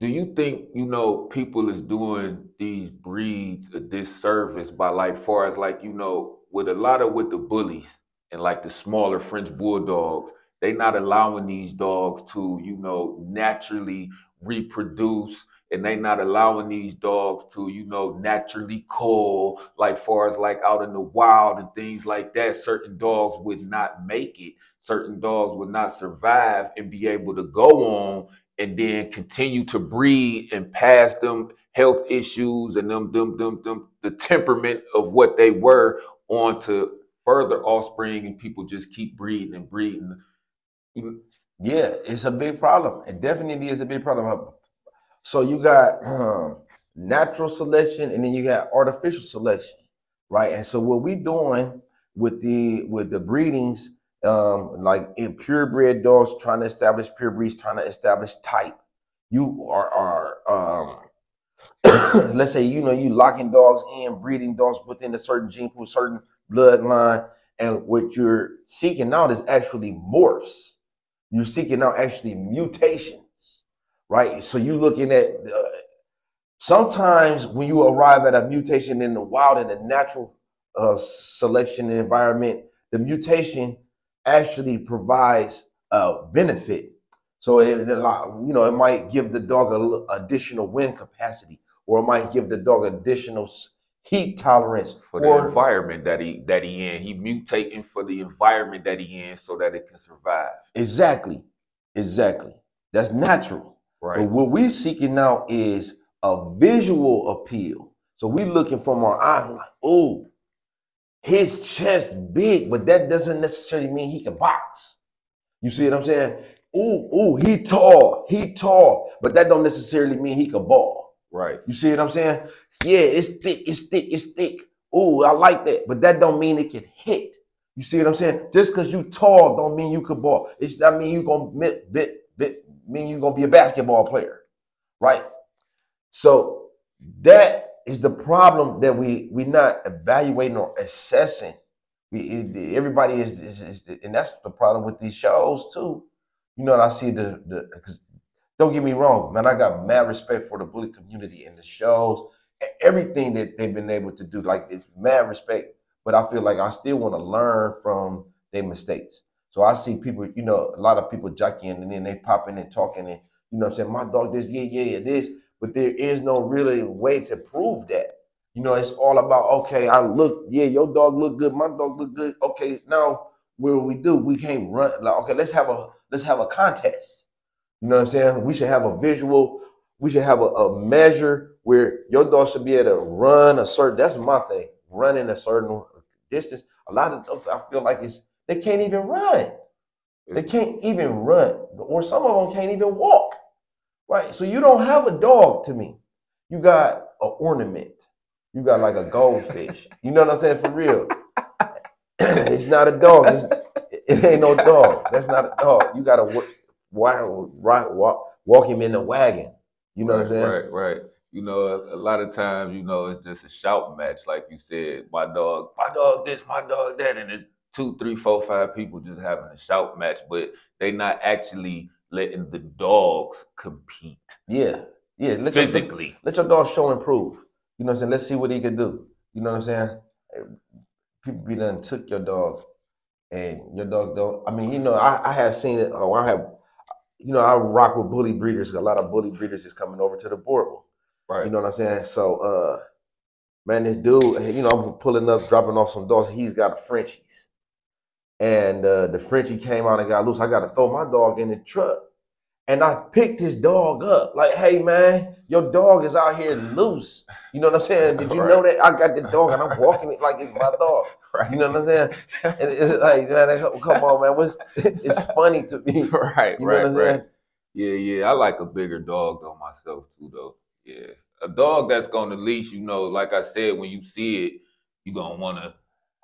do you think you know people is doing these breeds a disservice by like far as like you know with a lot of with the bullies and like the smaller French bulldogs, they not allowing these dogs to you know naturally reproduce and they not allowing these dogs to you know naturally call like far as like out in the wild and things like that. Certain dogs would not make it. Certain dogs would not survive and be able to go on and then continue to breed and pass them health issues and them them them, them the temperament of what they were on to further offspring and people just keep breeding and breeding Yeah, it's a big problem. It definitely is a big problem. So you got um, natural selection and then you got artificial selection, right? And so what we doing with the with the breedings, um, like in purebred dogs, trying to establish pure breeds, trying to establish type. You are are um, *coughs* let's say you know you locking dogs in, breeding dogs within a certain gene pool, certain bloodline, and what you're seeking out is actually morphs. You're seeking out actually mutations, right? So you're looking at uh, sometimes when you arrive at a mutation in the wild in the natural uh, selection environment, the mutation actually provides a benefit. So it, you know it might give the dog a additional wind capacity, or it might give the dog additional heat tolerance, for the or environment that he that he in. He mutating for the environment that he in so that it can survive. exactly, exactly. That's natural. Right. But what we're seeking now is a visual appeal. So we're looking from our eyes, like, oh, his chest big, but that doesn't necessarily mean he can box. You see what I'm saying? Ooh, ooh, he tall, he tall, but that don't necessarily mean he can ball. Right. You see what I'm saying? Yeah, it's thick, it's thick, it's thick. Ooh, I like that. But that don't mean it can hit. You see what I'm saying? Just because you tall don't mean you can ball. It's that mean you gonna bit, bit, bit, mean you gonna be a basketball player, right? So that is the problem that we we're not evaluating or assessing. We everybody is, is, is, and that's the problem with these shows too. You know, I see the the don't get me wrong, man. I got mad respect for the bully community and the shows, and everything that they've been able to do. Like it's mad respect, but I feel like I still want to learn from their mistakes. So I see people, you know, a lot of people jockeying and then they popping and talking and you know I'm saying, my dog this, yeah, yeah, yeah, this but there is no really way to prove that. You know, it's all about okay. I look, yeah, your dog look good, my dog look good. Okay, now what do we do? We can't run like okay. Let's have a let's have a contest. You know what I'm saying? We should have a visual. We should have a, a measure where your dog should be able to run a certain. That's my thing. Running a certain distance. A lot of dogs, I feel like it's they can't even run. They can't even run, or some of them can't even walk. Right. So you don't have a dog to me. You got an ornament. You got like a goldfish. You know what I'm saying? For real. *clears throat* it's not a dog. It's, it ain't no dog. That's not a dog. You gotta walk, walk, walk him in the wagon. You know what I'm saying? Right, right. You know, a, a, lot of times, you know, it's just a shout match, like you said. My dog, my dog, this, my dog, that, and it's two, three, four, five people just having a shout match, but they not actually letting the dogs compete. Yeah, yeah. Let physically, your, let your dog show and prove. You know what I'm saying? Let's see what he can do. You know what I'm saying? People be done took your dog, and your dog don't. I mean, you know, I, I have seen it. Oh, I have. You know, I rock with bully breeders. A lot of bully breeders is coming over to the boardroom. Right. You know what I'm saying? So, uh, man, this dude, you know, I'm pulling up, dropping off some dogs. He's got a Frenchies and uh, the Frenchie came out and got loose. I got to throw my dog in the truck. And I picked his dog up. Like, hey, man, your dog is out here loose. You know what I'm saying? Did you right. know that? I got the dog and I'm walking it like it's my dog. Right. You know what I'm saying? And it's like, man, come on, man. What's, it's funny to me. *laughs* Right, you know right, right. Yeah, yeah. I like a bigger dog, though, myself, too, though. Yeah. A dog that's going to leash, you know, like I said, when you see it, you're going to want to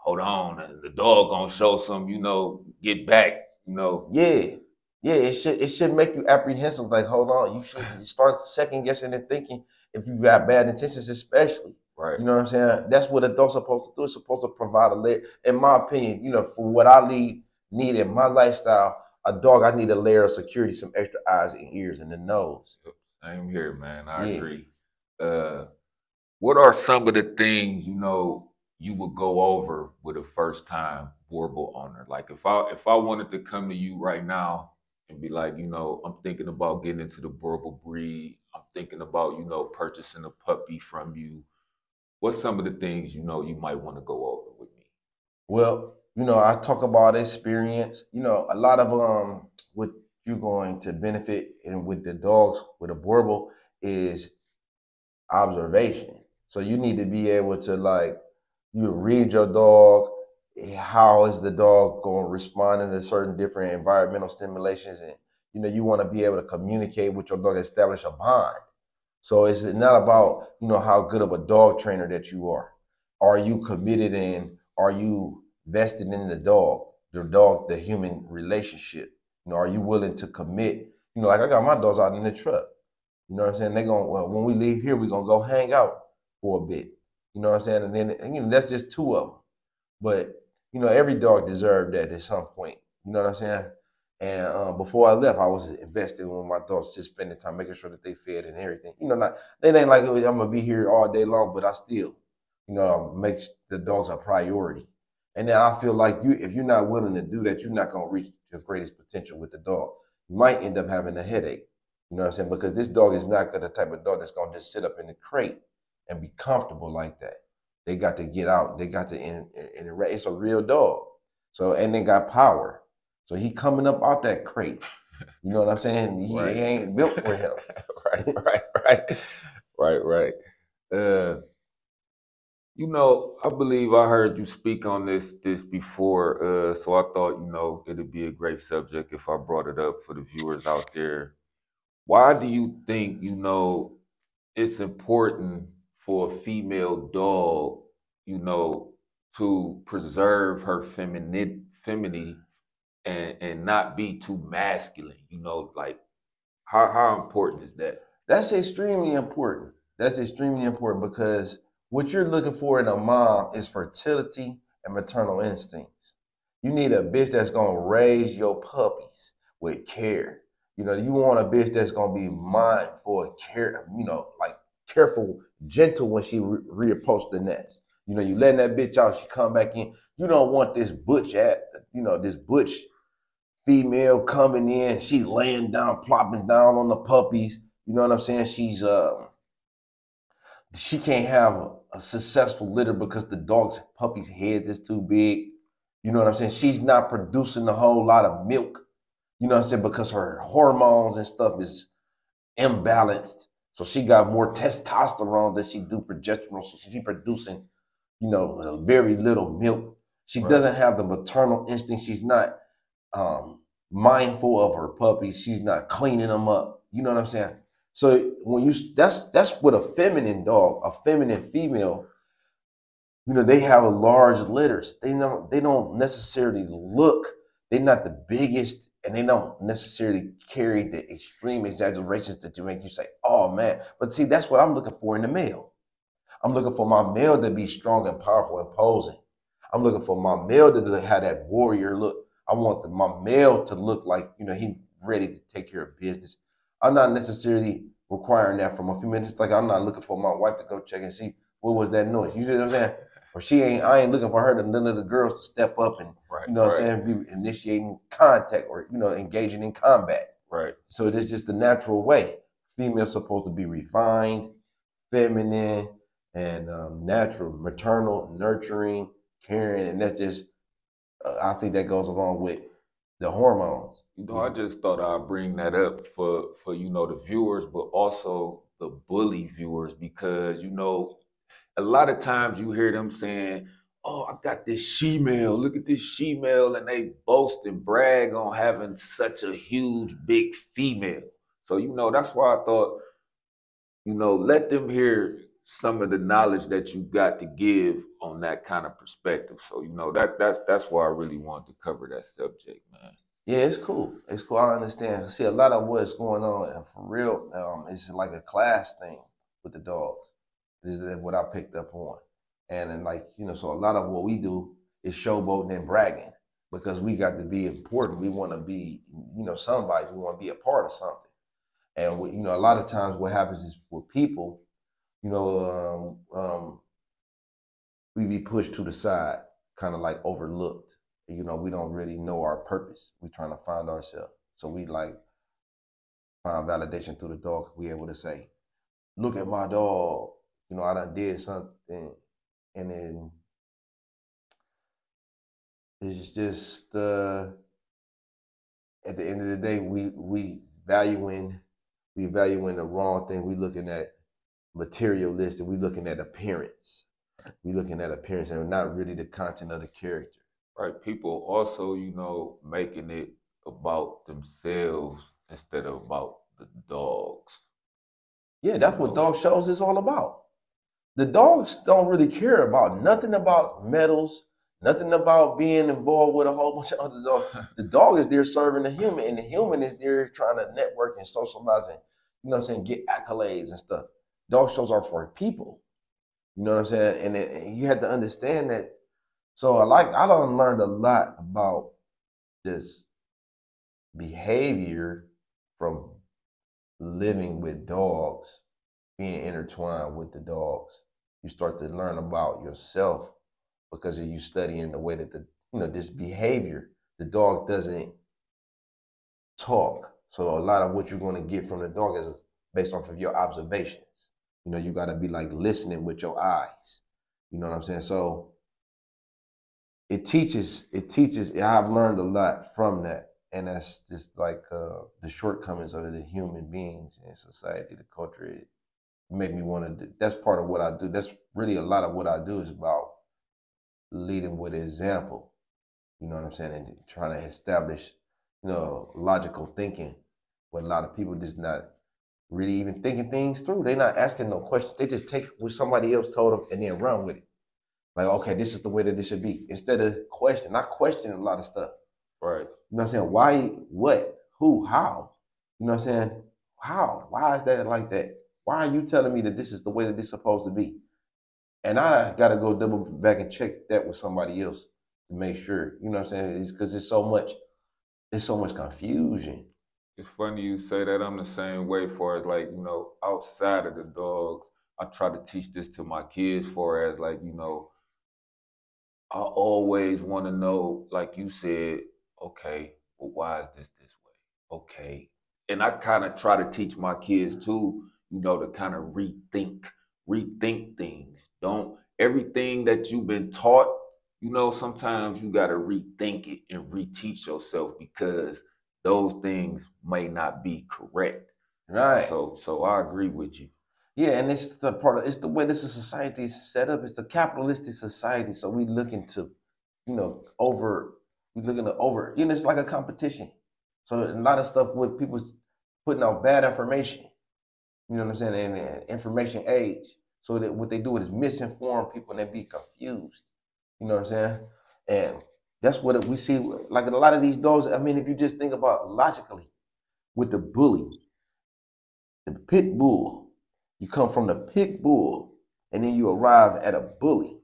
hold on, the dog gonna show some, you know, get back, you know. Yeah. Yeah, it should it should make you apprehensive. Like, hold on, you should start second guessing and thinking if you got bad intentions, especially. Right. You know what I'm saying? That's what adults supposed to do. It's supposed to provide a layer. In my opinion, you know, for what I need need in my lifestyle, a dog, I need a layer of security, some extra eyes and ears and the nose. Same here, man. I yeah. agree. Uh, what are some of the things you know you would go over with a first time Boerboel owner? Like if I if I wanted to come to you right now and be like, you know, I'm thinking about getting into the Boerboel breed. I'm thinking about, you know, purchasing a puppy from you. What's some of the things you know you might want to go over with me? Well, you know, I talk about experience. You know, a lot of um what you're going to benefit and with the dogs with a Boerboel is observation. So you need to be able to like you read your dog how is the dog going to respond to certain different environmental stimulations? And you know you want to be able to communicate with your dog establish a bond. So it's not about you know how good of a dog trainer that you are. Are you committed in are you vested in the dog the dog the human relationship? You know are you willing to commit? You know like i got my dogs out in the truck. You know what i'm saying? They're going well when we leave here we're gonna go hang out for a bit you know what I'm saying? And then you know that's just two of them. But you know every dog deserved that at some point. You know what I'm saying? And um, before I left, I was investing with my dogs, just spending time making sure that they fed and everything. You know, not they ain't like oh, I'm gonna be here all day long, but I still, you know, make the dogs a priority. And then I feel like you, if you're not willing to do that, you're not gonna reach your greatest potential with the dog. You might end up having a headache. You know what I'm saying? Because this dog is not the type of dog that's gonna just sit up in the crate and be comfortable like that. They got to get out. They got to in, in, in it's a real dog. So and they got power. So he coming up out that crate. You know what I'm saying? He, right. he ain't built for *laughs* him. right, right, right, right, right. Uh, you know, I believe I heard you speak on this this before. Uh, so I thought, you know, it'd be a great subject if I brought it up for the viewers out there. Why do you think, you know, it's important for a female dog you know, to preserve her feminine femininity and and not be too masculine. You know, like how how important is that? That's extremely important. That's extremely important because what you're looking for in a mom is fertility and maternal instincts. You need a bitch that's gonna raise your puppies with care. You know, you want a bitch that's gonna be mindful and care, you know, like careful, gentle when she re- reapproach the nest. You know, you letting that bitch out, she come back in. You don't want this butch at, you know, this butch female coming in, she laying down, plopping down on the puppies. You know what I'm saying? She's uh she can't have a, a successful litter because the dog's puppy's heads is too big. You know what I'm saying? She's not producing a whole lot of milk. You know what I'm saying? Because her hormones and stuff is imbalanced. So she got more testosterone than she do progesterone. So she producing, you know, very little milk. She right. doesn't have the maternal instinct. She's not um, mindful of her puppies. She's not cleaning them up. You know what I'm saying? So when you that's that's what a feminine dog, a feminine female, you know, they have a large litters. They don't they don't necessarily look, they're not the biggest, and they don't necessarily carry the extreme exaggerations that you make you say, oh man. But see, that's what I'm looking for in the male. I'm looking for my male to be strong and powerful and posing. I'm looking for my male to have that warrior look. I want the, my male to look like, you know, he ready to take care of business. I'm not necessarily requiring that from a female. Just like I'm not looking for my wife to go check and see what was that noise. You see what I'm saying? Or she ain't. I ain't looking for her to none of the girls to step up and right, you know what I'm saying, be initiating contact or you know engaging in combat. Right. So it's just the natural way. Female's supposed to be refined, feminine, and um, natural, maternal, nurturing, caring, and that's just uh, I think that goes along with the hormones. You know, I just thought I'd bring that up for for you know the viewers, but also the bully viewers because you know a lot of times you hear them saying, "Oh, I got this she-male. Look at this she-male," and they boast and brag on having such a huge, big female. So you know that's why I thought, you know, let them hear some of the knowledge that you got to give on that kind of perspective. So you know that that's that's why I really wanted to cover that subject, man. Yeah, it's cool. It's cool. I understand. I See, a lot of what's going on, and for real, um, it's like a class thing with the dogs. This is what I picked up on, and then like you know, so a lot of what we do is showboating and bragging because we got to be important. We want to be, you know, somebody. We want to be a part of something, and we, you know, a lot of times what happens is with people you know, um, um, we be pushed to the side, kind of like overlooked. You know, we don't really know our purpose. we trying to find ourselves. So we like find validation through the dog. We able to say, look at my dog. You know, I done did something. And then it's just uh, at the end of the day, we we valuing we valuing the wrong thing. We looking at materialistic. We looking at appearance. We looking at appearance and not really the content of the character. Right. People also, you know, making it about themselves instead of about the dogs. Yeah, that's what dog shows is all about. The dogs don't really care about nothing about medals, nothing about being involved with a whole bunch of other dogs. *laughs* the dog is there serving the human, and the human is there trying to network and socialize and, you know what I'm saying, get accolades and stuff dog shows are for people. You know what I'm saying? And, it, and you had to understand that. So I like I don't learned a lot about this behavior from living with dogs, being intertwined with the dogs. You start to learn about yourself because of you studying the way that the you know this behavior. The dog doesn't talk. So a lot of what you're going to get from the dog is based off of your observations You know, you got to be like listening with your eyes. You know what I'm saying? So it teaches, it teaches, I've learned a lot from that. And that's just like uh, the shortcomings of the human beings in society, the culture. It make me want to, that's part of what I do. That's really a lot of what I do is about leading with example. You know what I'm saying? And trying to establish, you know, logical thinking. But a lot of people just not really even thinking things through. They're not asking no questions. They just take what somebody else told them and then run with it. Like, okay, this is the way that this should be. Instead of question, not questioning a lot of stuff. Right. You know what I'm saying? Why, what, who, how? You know what I'm saying? How? Why is that like that? Why are you telling me that this is the way that this is supposed to be? And I gotta go double back and check that with somebody else to make sure. You know what I'm saying? It's because it's so much, it's so much confusion. It's funny you say that. I'm the same way for as like, you know, outside of the dogs, I try to teach this to my kids for as like, you know, I always want to know, like you said, okay, well, why is this this way? Okay. And I kind of try to teach my kids too, you know, to kind of rethink, rethink things. Don't everything that you've been taught, you know, sometimes you got to rethink it and reteach yourself because those things may not be correct. Right. So, so I agree with you. Yeah, and it's the part of it's the way this society is set up. It's the capitalistic society. So we looking to, you know, over we looking to over, you know, it's like a competition. So a lot of stuff with people putting out bad information. You know what I'm saying? And, and information age. So that what they do is misinform people and they be confused. You know what I'm saying? And that's what we see. Like a lot of these dogs. I mean, if you just think about logically, with the bully, the pit bull, you come from the pit bull and then you arrive at a bully.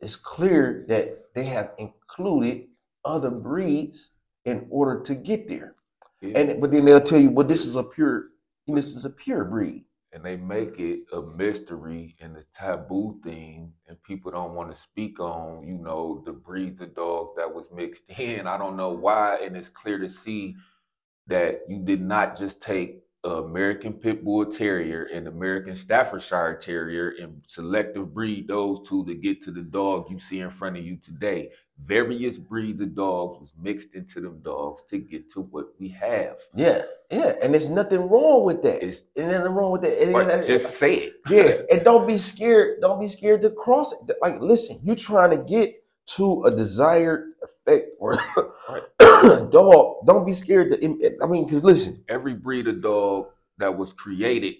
It's clear that they have included other breeds in order to get there. Yeah. And but then they'll tell you, well, this is a pure, this is a pure breed. And they make it a mystery and a taboo thing, and people don't want to speak on, you know, the breeds of dogs that was mixed *laughs* in. I don't know why, and it's clear to see that you did not just take American Pit Bull Terrier and American Staffordshire Terrier and selective breed those two to get to the dog you see in front of you today. Various breeds of dogs was mixed into them dogs to get to what we have. Yeah, yeah, and there's nothing wrong with that. It's, there's nothing wrong with that. Right, just say it. Yeah, and don't be scared. Don't be scared to cross it. Like, listen, you trying to get to a desired effect *laughs* or dog, don't be scared to. I mean, because listen, every breed of dog that was created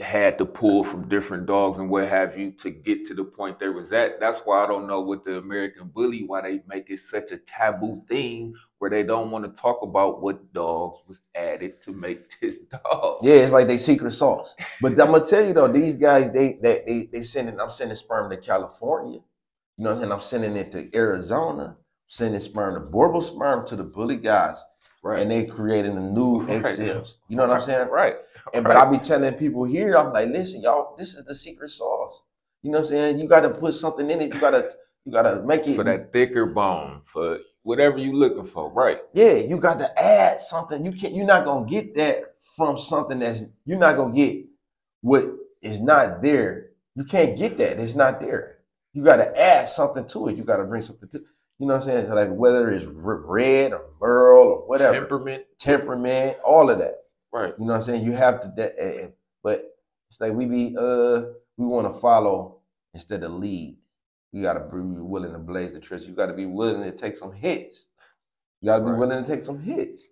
had to pull from different dogs and what have you to get to the point there was at. That's why I don't know with the American Bully why they make it such a taboo thing where they don't want to talk about what dogs was added to make *laughs* this dog. Yeah, it's like they secret sauce. But *laughs* I'm gonna tell you though, these guys they they they, they sending I'm sending sperm to California. You know what I'm saying? I'm sending it to Arizona, sending sperm, the Boerboel sperm to the bully guys. Right. And they creating a new right. cells. You know what I'm saying? Right. And but I be telling people here, I'm like, listen, y'all, this is the secret sauce. You know what I'm saying? You gotta put something in it. You gotta you gotta make it for that thicker bone, for whatever you looking for, right? Yeah, you got to add something. You can't you're not gonna get that from something that's you're not gonna get what is not there. You can't get that. It's not there you got to add something to it. You got to bring something to, you know what I'm saying? Like whether it's red or merle or whatever, temperament, temperament, all of that. Right. You know what I'm saying? You have to, that, uh, but it's like we be, uh, we want to follow instead of lead. You got to be willing to blaze the trail. You got to be willing to take some hits. You got to be right. willing to take some hits.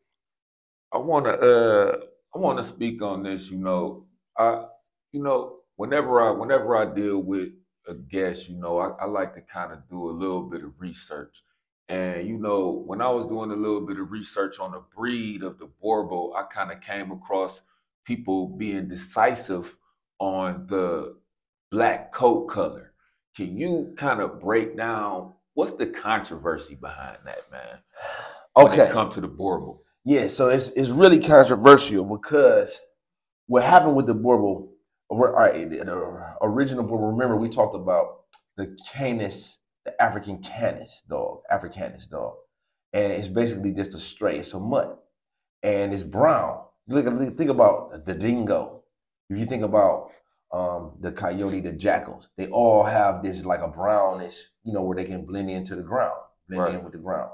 I want to, uh, I want to speak on this. You know, I, you know, whenever I, whenever I deal with a guest, you know, I, I like to kind of do a little bit of research. And you know, when I was doing a little bit of research on the breed of the Boerboel, I kind of came across people being decisive on the black coat color. Can you kind of break down what's the controversy behind that, man? Okay. come to the Boerboel. Yeah, so it's it's really controversial because what happened with the Boerboel all right, the original, but remember we talked about the Canis, the African Canis dog, Africanis dog, and it's basically just a stray. It's a mutt, and it's brown. Look, think about the dingo. If you think about um, the coyote, the jackals, they all have this like a brownish, you know, where they can blend into the ground, blend right. in with the ground.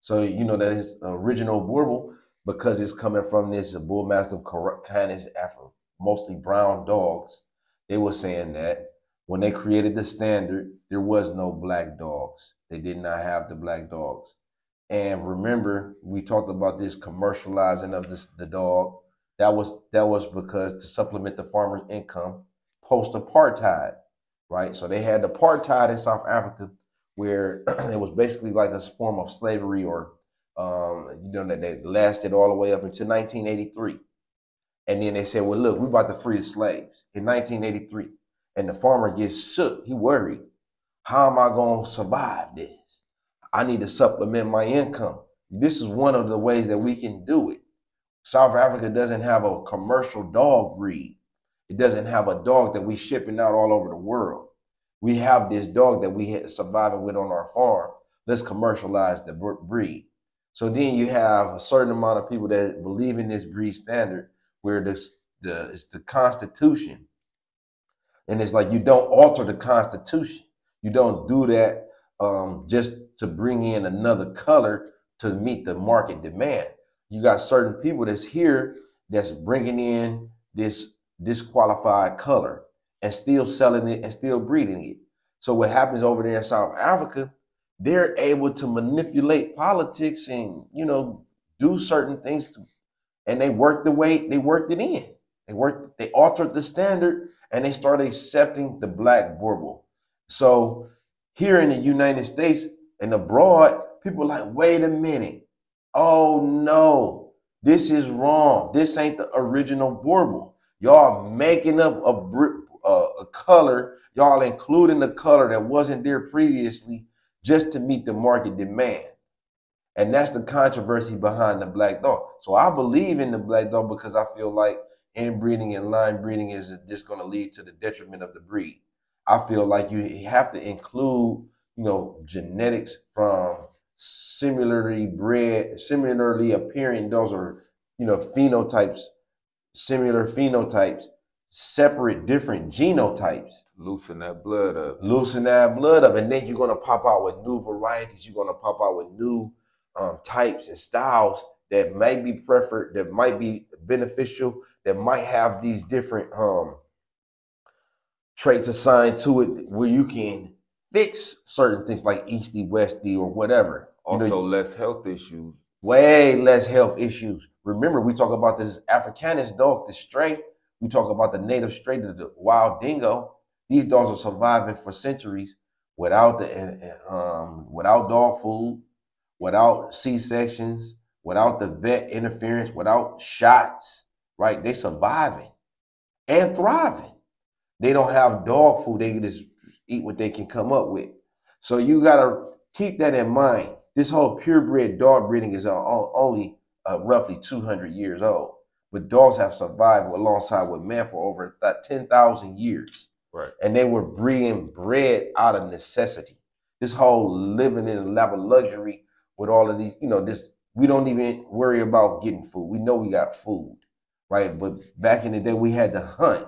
So you know that is original Boerboel because it's coming from this bull mastiff Canis Afro mostly brown dogs, they were saying that when they created the standard, there was no black dogs. They did not have the black dogs. And remember, we talked about this commercializing of this, the dog. That was that was because to supplement the farmer's income post apartheid. right? So they had apartheid in South Africa, where *clears throat* it was basically like a form of slavery, or um, you know that they lasted all the way up until 1983. And then they said, "Well, look, we're about to free the slaves in 1983." And the farmer gets shook. He worried. How am I going to survive this? I need to supplement my income. This is one of the ways that we can do it. South Africa doesn't have a commercial dog breed. It doesn't have a dog that we shipping out all over the world. We have this dog that we had surviving with on our farm. Let's commercialize the breed. So then you have a certain amount of people that believe in this breed standard, where this the it's the Constitution, and it's like you don't alter the Constitution. You don't do that um, just to bring in another color to meet the market demand. You got certain people that's here that's bringing in this disqualified color and still selling it and still breeding it. So what happens over there in South Africa, they're able to manipulate politics and you know do certain things to, and they worked the way they worked it in. They worked, they altered the standard and they started accepting the black Boerboel. So here in the United States and abroad, people like, wait a minute. Oh no, this is wrong. This ain't the original Boerboel. Y'all making up a, a, a color, y'all including the color that wasn't there previously just to meet the market demand. And that's the controversy behind the black dog. So I believe in the black dog because I feel like inbreeding and line breeding is just going to lead to the detriment of the breed. I feel like you have to include, you know, genetics from similarly bred, similarly appearing those are, you know, phenotypes, similar phenotypes, separate different genotypes. Loosen that blood up. Loosen that blood up. And then you're gonna pop out with new varieties. You're gonna pop out with new um, types and styles that might be preferred, that might be beneficial, that might have these different um, traits assigned to it where you can fix certain things like Easty, Westy, or whatever. Also, you know, less health issues. Way less health issues. Remember, we talk about this Africanis dog, the stray. We talk about the native stray, the wild dingo. These dogs are surviving for centuries without the um, without dog food, without C sections, without the vet interference, without shots. Right? They surviving and thriving. They don't have dog food. They just eat what they can come up with. So you gotta keep that in mind. This whole purebred dog breeding is only uh, roughly 200 years old, but dogs have survived alongside with man for over 10,000 years. Right. And they were being bred out of necessity. This whole living in a lap of luxury with all of these, you know, this we don't even worry about getting food. We know we got food, right? But back in the day, we had to hunt.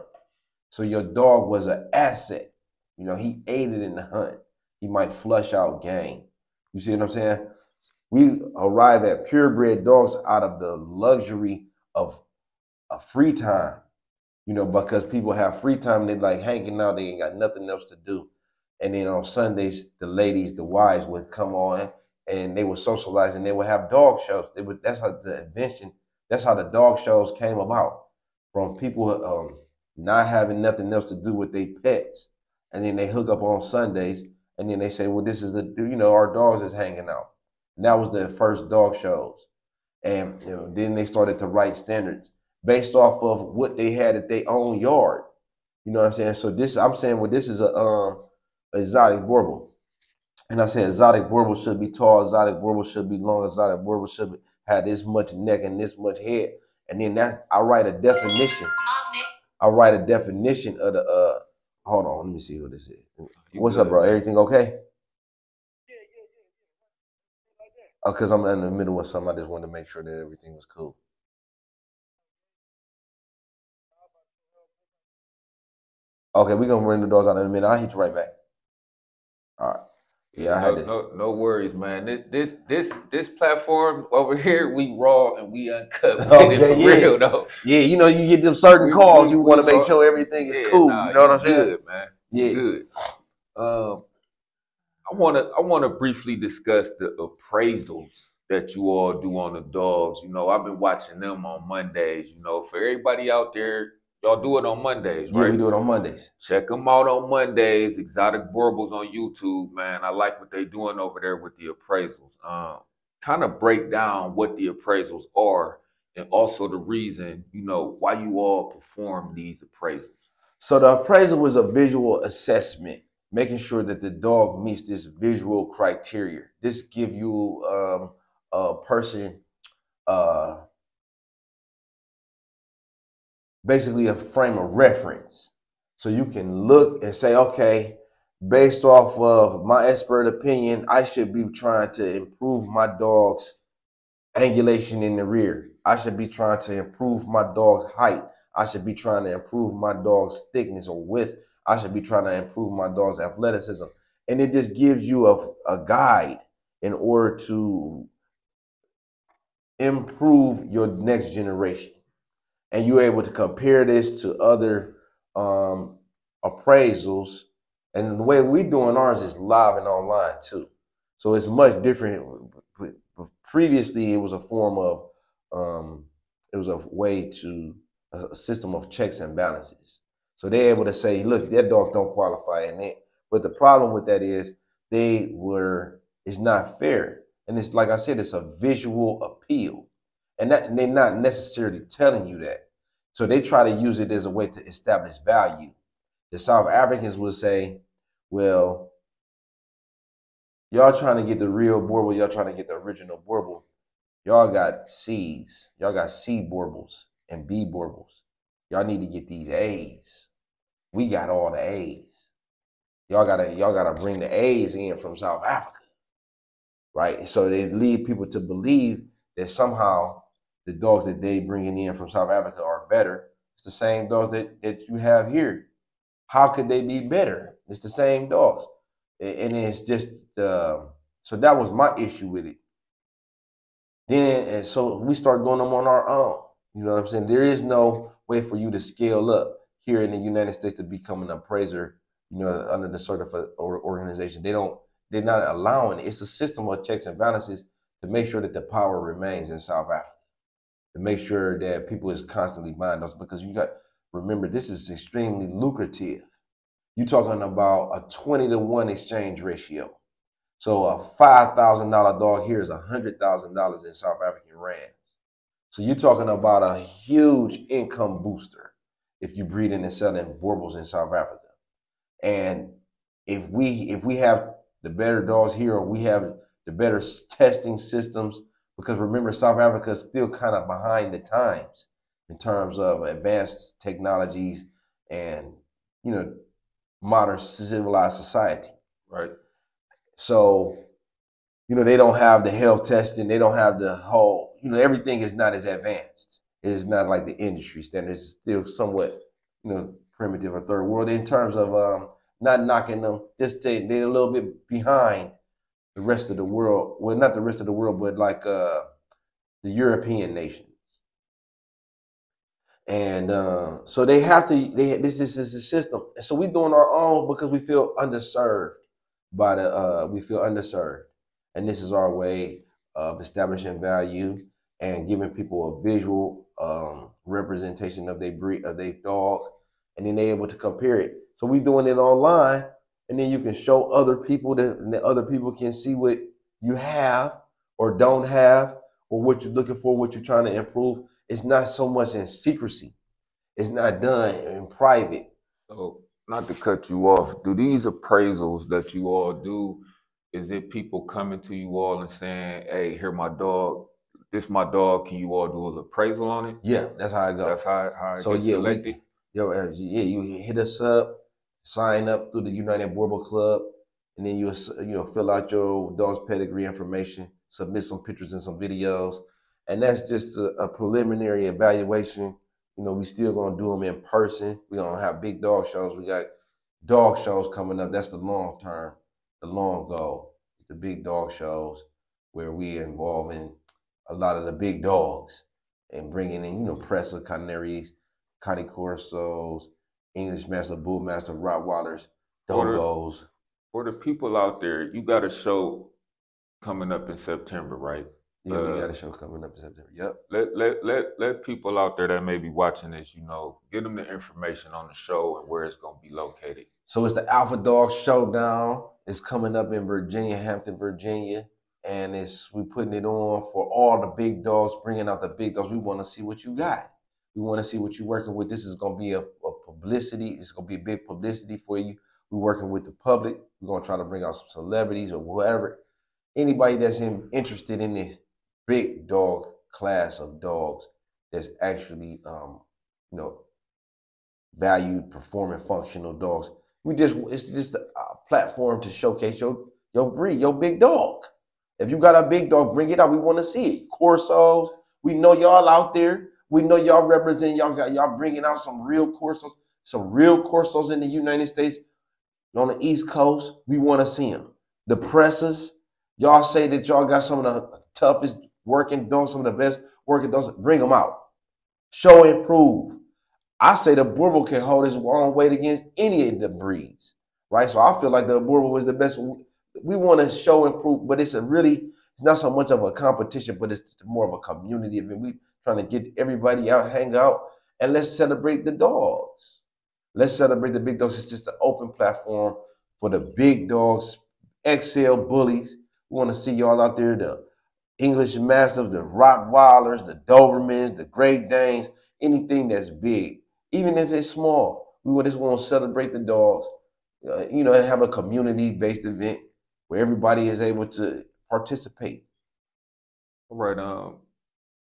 So your dog was an asset. You know, he aided in the hunt. He might flush out game. You see what I'm saying? We arrive at purebred dogs out of the luxury of a free time. You know, because people have free time, they like hanging out, they ain't got nothing else to do. And then on Sundays, the ladies, the wives would come on and they would socialize and they would have dog shows. They would that's how the invention, that's how the dog shows came about. From people um, not having nothing else to do with their pets. And then they hook up on Sundays and then they say, well, this is the, you know, our dogs is hanging out. And that was the first dog shows. And you know, then they started to write standards based off of what they had at their own yard. You know what I'm saying? So this, I'm saying, well, this is a um, exotic Boerboel. And I said exotic Boerboel should be tall, exotic Boerboel should be long, exotic Boerboel should have this much neck and this much head. And then that I write a definition. I write a definition of the uh hold on, let me see who this is. What's up, bro? Everything okay? Oh, cause I'm in the middle of something. I just wanted to make sure that everything was cool. Okay, we're gonna ring the doors out in a minute. I'll hit you right back. All right. Yeah, I had no, to. no, no worries, man. This this this this platform over here, we raw and we uncut. *laughs* Oh, yeah, for yeah. real though. Yeah, you know, you get them certain We- calls, we- you want to make sure everything is Yeah, cool. nah, you know what I'm saying? Good, man. Yeah. Good. Um, I want to I want to briefly discuss the appraisals that you all do on the dogs. You know, I've been watching them on Mondays. You know, for everybody out there, Y'all do it on Mondays, right? Yeah, we do it on Mondays. Check them out on Mondays. Exotic Boerboels on YouTube, man. I like what they're doing over there with the appraisals. Um, kind of break down what the appraisals are and also the reason, you know, why you all perform these appraisals. So the appraisal was a visual assessment, making sure that the dog meets this visual criteria. This give you um, a person uh, basically a frame of reference. So you can look and say, okay, based off of my expert opinion, I should be trying to improve my dog's angulation in the rear. I should be trying to improve my dog's height. I should be trying to improve my dog's thickness or width. I should be trying to improve my dog's athleticism. And it just gives you a, a guide in order to improve your next generation. And you're able to compare this to other um, appraisals. And the way we're doing ours is live and online too. So it's much different. Previously, it was a form of, um, it was a way to, a system of checks and balances. So they're able to say, look, that dog don't qualify in it. But the problem with that is they were, it's not fair. And it's like I said, it's a visual appeal. And, that, and they're not necessarily telling you that. So they try to use it as a way to establish value. The South Africans would say, well, y'all trying to get the real Boerboel, y'all trying to get the original Boerboel. Y'all got C's, y'all got C Boerboels and B Boerboels. Y'all need to get these A's. We got all the A's. Y'all gotta, y'all gotta bring the A's in from South Africa. Right? So they lead people to believe that somehow the dogs that they bringing in from South Africa are better. It's the same dogs that, that you have here. How could they be better? It's the same dogs. And it's just, uh, so that was my issue with it. Then, and so we start doing them on our own. You know what I'm saying? There is no way for you to scale up here in the United States to become an appraiser, you know, under the certified organization. They don't, they're not allowing it. It's a system of checks and balances to make sure that the power remains in South Africa to make sure that people is constantly buying those because you got remember this is extremely lucrative. You're talking about a 20 to 1 exchange ratio. So a five thousand dollar dog here is a hundred thousand dollars in South African rands. So you're talking about a huge income booster if you're breeding and selling Boerboels in South Africa. And if we if we have the better dogs here or we have the better testing systems because remember, South Africa is still kind of behind the times in terms of advanced technologies and you know modern civilized society. Right. So, you know, they don't have the health testing. They don't have the whole. You know, everything is not as advanced. It is not like the industry standards. It's still somewhat, you know, primitive or third world in terms of um, not knocking them. Just they, they're a little bit behind the rest of the world. Well, not the rest of the world, but like uh, the European nations. And uh, so they have to. They this, this is a system. And so we're doing our own because we feel underserved by the. Uh, we feel underserved, and this is our way of establishing value and giving people a visual um, representation of their breed of their dog, and then they're able to compare it. So we're doing it online and then you can show other people that and the other people can see what you have or don't have or what you're looking for, what you're trying to improve. It's not so much in secrecy. It's not done in private. So not to cut you off, do these appraisals that you all do, is it people coming to you all and saying, hey, here my dog, this my dog, can you all do an appraisal on it? Yeah, that's how I go. That's how, how so yeah, we, yo, yeah, you hit us up sign up through the United Boerboel Club, and then you you know fill out your dog's pedigree information, submit some pictures and some videos, and that's just a, a preliminary evaluation. You know, we still gonna do them in person. We gonna have big dog shows. We got dog shows coming up. That's the long term, the long goal. The big dog shows where we're involving a lot of the big dogs and bringing in, you know, Presa Canarios, Cane Corsos, English Mastiff, Bull Master, Rottweilers, Dogos. For, for the people out there, you got a show coming up in September, right? Yeah, we Uh, got a show coming up in September. Yep. Let let let let people out there that may be watching this, you know, get them the information on the show and where it's gonna be located. So it's the Alpha Dog Showdown. It's coming up in Virginia, Hampton, Virginia, and it's we're putting it on for all the big dogs, bringing out the big dogs. We want to see what you got. We want to see what you're working with. This is gonna be a, a publicity. It's gonna be a big publicity for you. We're working with the public. We're gonna try to bring out some celebrities or whatever. Anybody that's in, interested in this big dog class of dogs that's actually um, you know valued, performing, functional dogs. We just it's just a platform to showcase your your breed, your big dog. If you got a big dog, bring it out. We want to see it. Corsos, we know y'all out there. We know y'all represent y'all got y'all bringing out some real Corsos, some real Corsos in the United States on the East Coast. We want to see them. The Presas, y'all say that y'all got some of the toughest working dogs, some of the best working dogs. Bring them out. Show and prove. I say the Boerboel can hold his own weight against any of the breeds, right? So I feel like the Boerboel was the best. We want to show and prove, but it's a really, it's not so much of a competition, but it's more of a community event. We trying to get everybody out, hang out, and let's celebrate the dogs. Let's celebrate the big dogs. It's just an open platform for the big dogs, XL bullies. We want to see y'all out there, the English Mastiffs, the Rottweilers, the Dobermans, the Great Danes, anything that's big, even if it's small. We just want to celebrate the dogs, uh, you know, and have a community-based event where everybody is able to participate. All right. Um,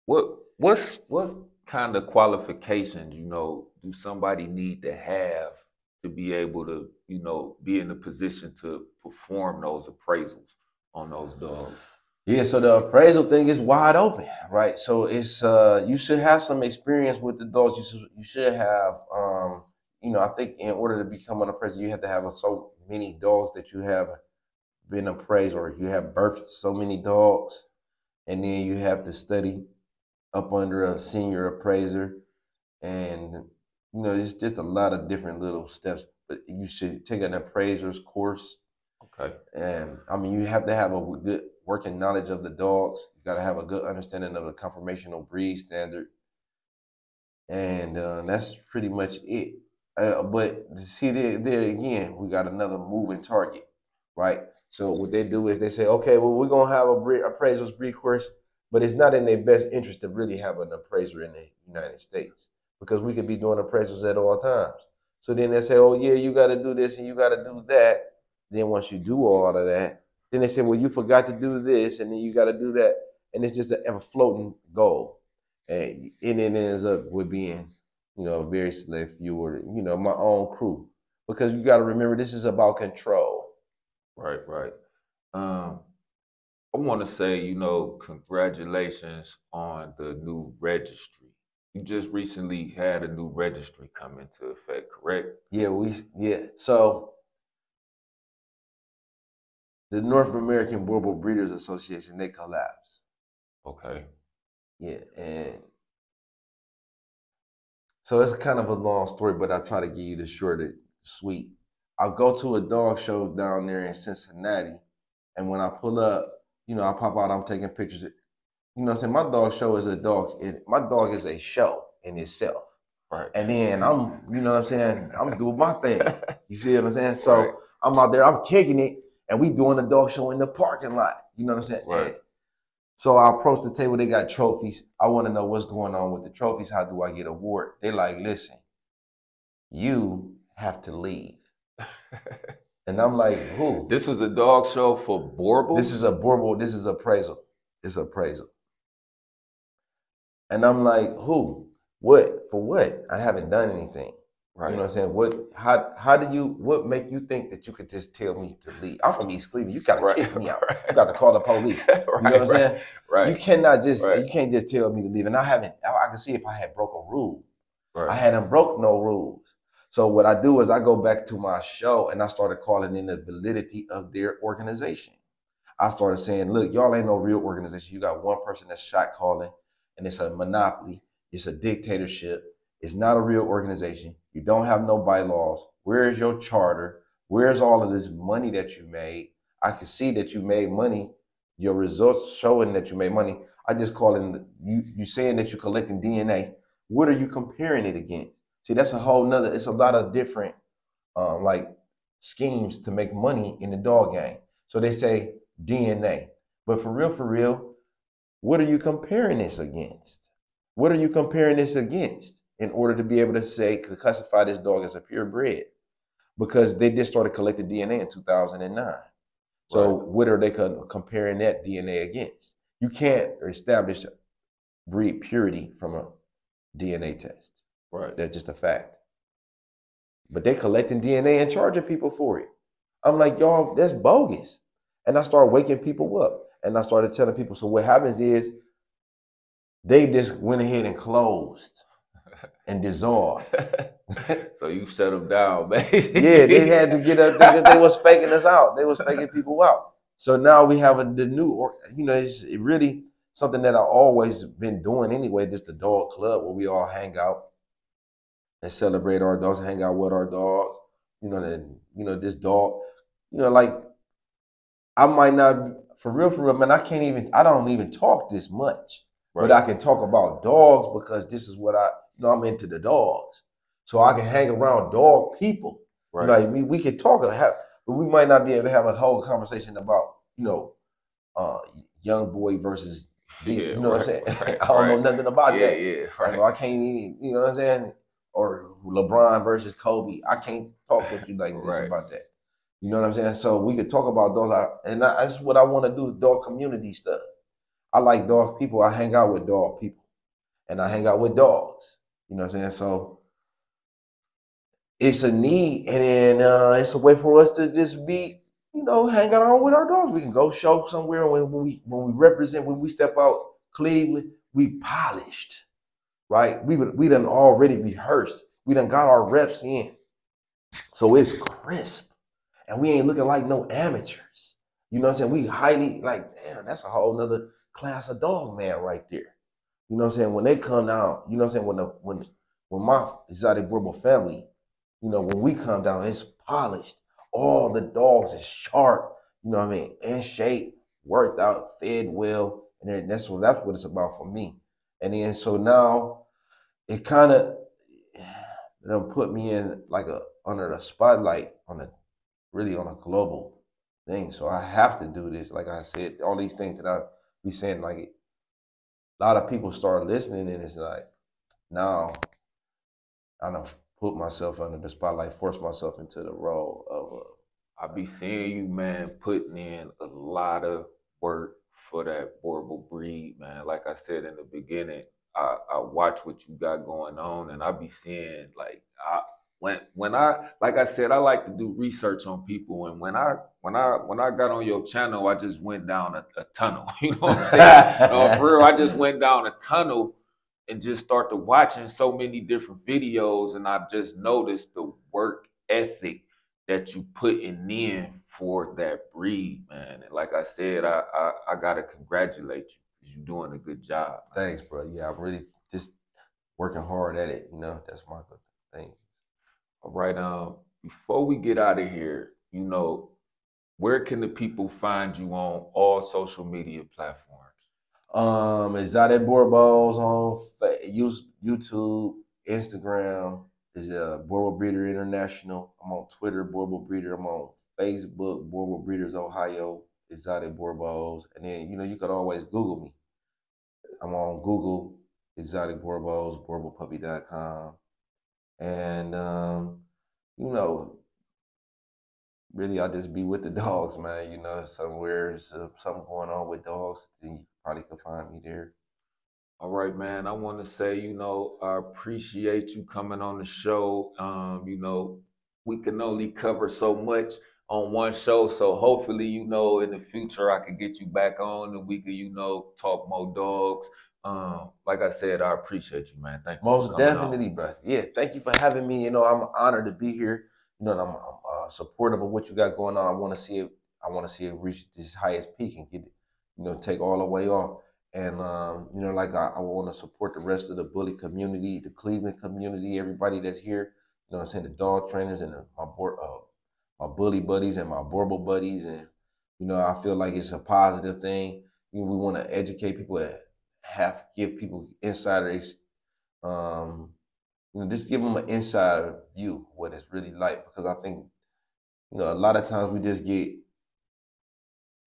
what what's what kind of qualifications you know do somebody need to have to be able to you know be in a position to perform those appraisals on those dogs? Yeah, so the appraisal thing is wide open, right? So it's uh you should have some experience with the dogs. You should you should have um you know I think in order to become an appraiser you have to have so many dogs that you have been appraised or you have birthed so many dogs, and then you have to study up under a senior appraiser, and you know it's just a lot of different little steps. But you should take an appraiser's course. Okay. And I mean, you have to have a good working knowledge of the dogs. You got to have a good understanding of the conformational breed standard, and uh, that's pretty much it. Uh, but see, there, there again, we got another moving target, right? So what they do is they say, okay, well, we're gonna have a breed, appraiser's breed course, but it's not in their best interest to really have an appraiser in the United States because we could be doing appraisals at all times. So then they say, oh yeah, you got to do this and you got to do that. Then once you do all of that, then they say, well, you forgot to do this, and then you got to do that, and it's just a ever floating goal, and, it ends up with being, you know, very select you know my own crew, because you got to remember this is about control. Right, right. Um, I want to say, you know, congratulations on the new registry. You just recently had a new registry come into effect, correct? Yeah, we yeah. So the North American Boerboel Breeders Association they collapsed. Okay. Yeah, and so it's kind of a long story, but I'll try to give you the short and sweet. I'll go to a dog show down there in Cincinnati, and when I pull up, you know, I pop out, I'm taking pictures. You know what I'm saying? My dog show is a dog. It, my dog is a show in itself. Right. And then I'm, you know what I'm saying? I'm doing my thing. You see what I'm saying? So Right. I'm out there, I'm kicking it, and we doing a dog show in the parking lot. You know what I'm saying? Right. And so I approach the table, they got trophies. I want to know what's going on with the trophies. How do I get award? They like, listen, you have to leave. *laughs* And I'm like, who? this was a dog show for Boerboel. This is a Boerboel, this is appraisal. It's appraisal. And I'm like, who? What? For what? I haven't done anything. right. You know what I'm saying? What how how do you what make you think that you could just tell me to leave? I'm from East Cleveland. You gotta right. kick me out. *laughs* Right. You got to call the police. right. *laughs* You know what I'm saying? right. You cannot just you can't just tell me to leave. And I haven't I, I can see if I had broke a rule. I hadn't broke no rules. So what I do is I go back to my show and I started calling in the validity of their organization. I started saying, look, y'all ain't no real organization. You got one person that's shot calling and it's a monopoly. It's a dictatorship. It's not a real organization. You don't have no bylaws. Where is your charter? Where's all of this money that you made? I can see that you made money your results showing that you made money. I just call it you you saying that you're collecting DNA. What are you comparing it against? See, that's a whole nother. It's a lot of different um, like schemes to make money in the dog game. So they say DNA, but for real, for real, what are you comparing this against? What are you comparing this against in order to be able to say to classify this dog as a purebred? Because they just started collecting DNA in 2009. So right. what are they comparing that DNA against? You can't establish breed purity from a DNA test. Right. That's just a fact. But they're collecting DNA and charging people for it. I'm like, y'all, that's bogus. And I start waking people up. And I started telling people, so what happens is they just went ahead and closed and dissolved. *laughs* so you shut them down, *laughs* man. yeah, they had to get up because they was faking us out. They was faking people out. So now we have a, the new, or you know, it's it really something that I always been doing anyway. This the dog club where we all hang out and celebrate our dogs, hang out with our dogs. You know, and you know this dog. You know, like I might not for real, for real, man. I can't even. I don't even talk this much, right. but I can talk about dogs because this is what I. You know, I'm into the dogs, so I can hang around dog people. Right. Like we, we can talk, have, but we might not be able to have a whole conversation about you know, uh, young boy versus yeah, you know right, what I'm saying? Right, *laughs* I don't know nothing about yeah, that. Yeah, right. So I can't even, you know what I'm saying? Or LeBron versus Kobe. I can't talk with you like this about that. You know what I'm saying? So we could talk about those, and that's what I want to do: dog community stuff. I like dog people. I hang out with dog people, and I hang out with dogs. You know what I'm saying? So it's a need, and then uh, it's a way for us to just be, you know, hang out with our dogs. We can go show somewhere when, when we when we represent when we step out Cleveland, we polished, right? We we done already rehearsed. We done got our reps in, so it's crisp and we ain't looking like no amateurs. You know what I'm saying? We highly like, damn, that's a whole nother class of dog man right there. You know what I'm saying? When they come down, you know what I'm saying? When the when when my exotic Boerboel family, you know, when we come down, it's polished. All the dogs is sharp, you know what I mean, in shape, worked out, fed well, and that's what that's what it's about for me. And then so now it kind *sighs* of put me in like a under the spotlight on a really on a global thing. So I have to do this. Like I said, all these things that I be saying, like a lot of people start listening, and it's like now I don't put myself under the spotlight, force myself into the role of. A, I be seeing you, man, putting in a lot of work for that Boerboel breed, man. Like I said in the beginning, I, I watch what you got going on, and I be seeing like I, when when I like I said, I like to do research on people, and when I when I when I got on your channel, I just went down a, a tunnel. *laughs* You know what I'm saying? *laughs* no, for real, I just went down a tunnel and just started watching so many different videos, and I just noticed the work ethic that you putting in for that breed, man. And like I said, I I, I gotta congratulate you because you're doing a good job. Thanks, bro. Yeah, I'm really just working hard at it. You know, that's my thing. All right. Um, before we get out of here, you know, where can the people find you on all social media platforms? Um, Exotic Boerboels on YouTube, Instagram. Is a Boerboel Breeder International. I'm on Twitter, Boerboel Breeder. I'm on Facebook, Boerboel Breeders Ohio, Exotic Boerboels. And then, you know, you could always Google me. I'm on Google, Exotic Boerboels, BoerboelPuppy.com. And um, you know, really I just be with the *laughs* dogs, man. You know, somewhere something going on with dogs, then you probably could find me there. All right, man. I want to say, you know, I appreciate you coming on the show. Um, you know, we can only cover so much on one show. So hopefully, you know, in the future I could get you back on and we could, you know, talk more dogs. Um, like I said, I appreciate you, man. Thank you. Most definitely, on. bro. Yeah, thank you for having me. You know, I'm honored to be here. You know, I'm, I'm uh, supportive of what you got going on. I want to see it. I want to see it reach this highest peak and get, you know, take all the way off. And um, you know, like I, I want to support the rest of the bully community, the Cleveland community, everybody that's here. You know, I'm saying the dog trainers and the, my board, uh, my bully buddies and my Boerboel buddies and You know, I feel like it's a positive thing. You know, we want to educate people, have give people insider, um, you know, just give them an insider view what it's really like. Because I think, you know, a lot of times we just get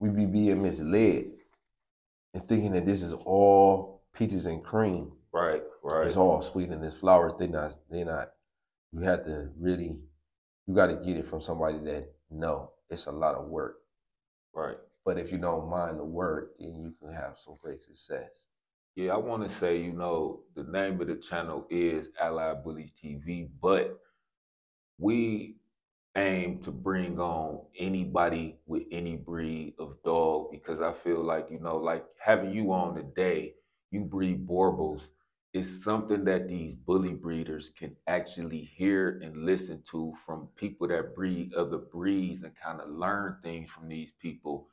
we be being misled and thinking that this is all peaches and cream. Right, right. It's all sweet and it's flowers. They're not. They're not. You have to really. You got to get it from somebody that know it's a lot of work. Right. But if you don't mind the work, then you can have some great success. Yeah, I want to say, you know, the name of the channel is Allied Bullyz TV, but we aim to bring on anybody with any breed of dog because I feel like, you know, like having you on today, you breed Boerboels, is something that these bully breeders can actually hear and listen to from people that breed other breeds and kind of learn things from these people.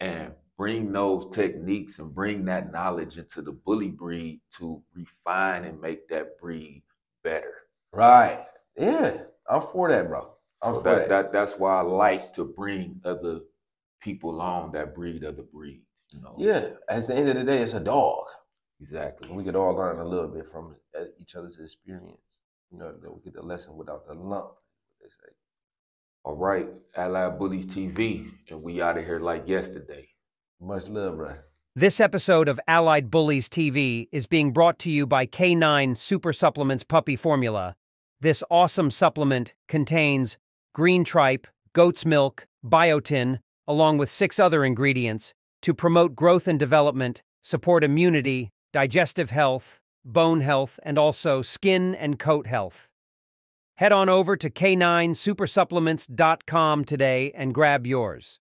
And bring those techniques and bring that knowledge into the bully breed to refine and make that breed better. Right. Yeah. I'm for that, bro. I'm so for that, that. that. That's why I like to bring other people on that breed other breed. You know. Yeah. At the end of the day, it's a dog. Exactly. We could all learn a little bit from uh, each other's experience. You know, that we get the lesson without the lump. They say. All right, Allied Bullyz TV, and we out of here like yesterday. Much love. This episode of Allied Bullyz TV is being brought to you by K9 Super Supplements Puppy Formula. This awesome supplement contains green tripe, goat's milk, biotin, along with six other ingredients to promote growth and development, support immunity, digestive health, bone health, and also skin and coat health. Head on over to K9supersupplements.com today and grab yours.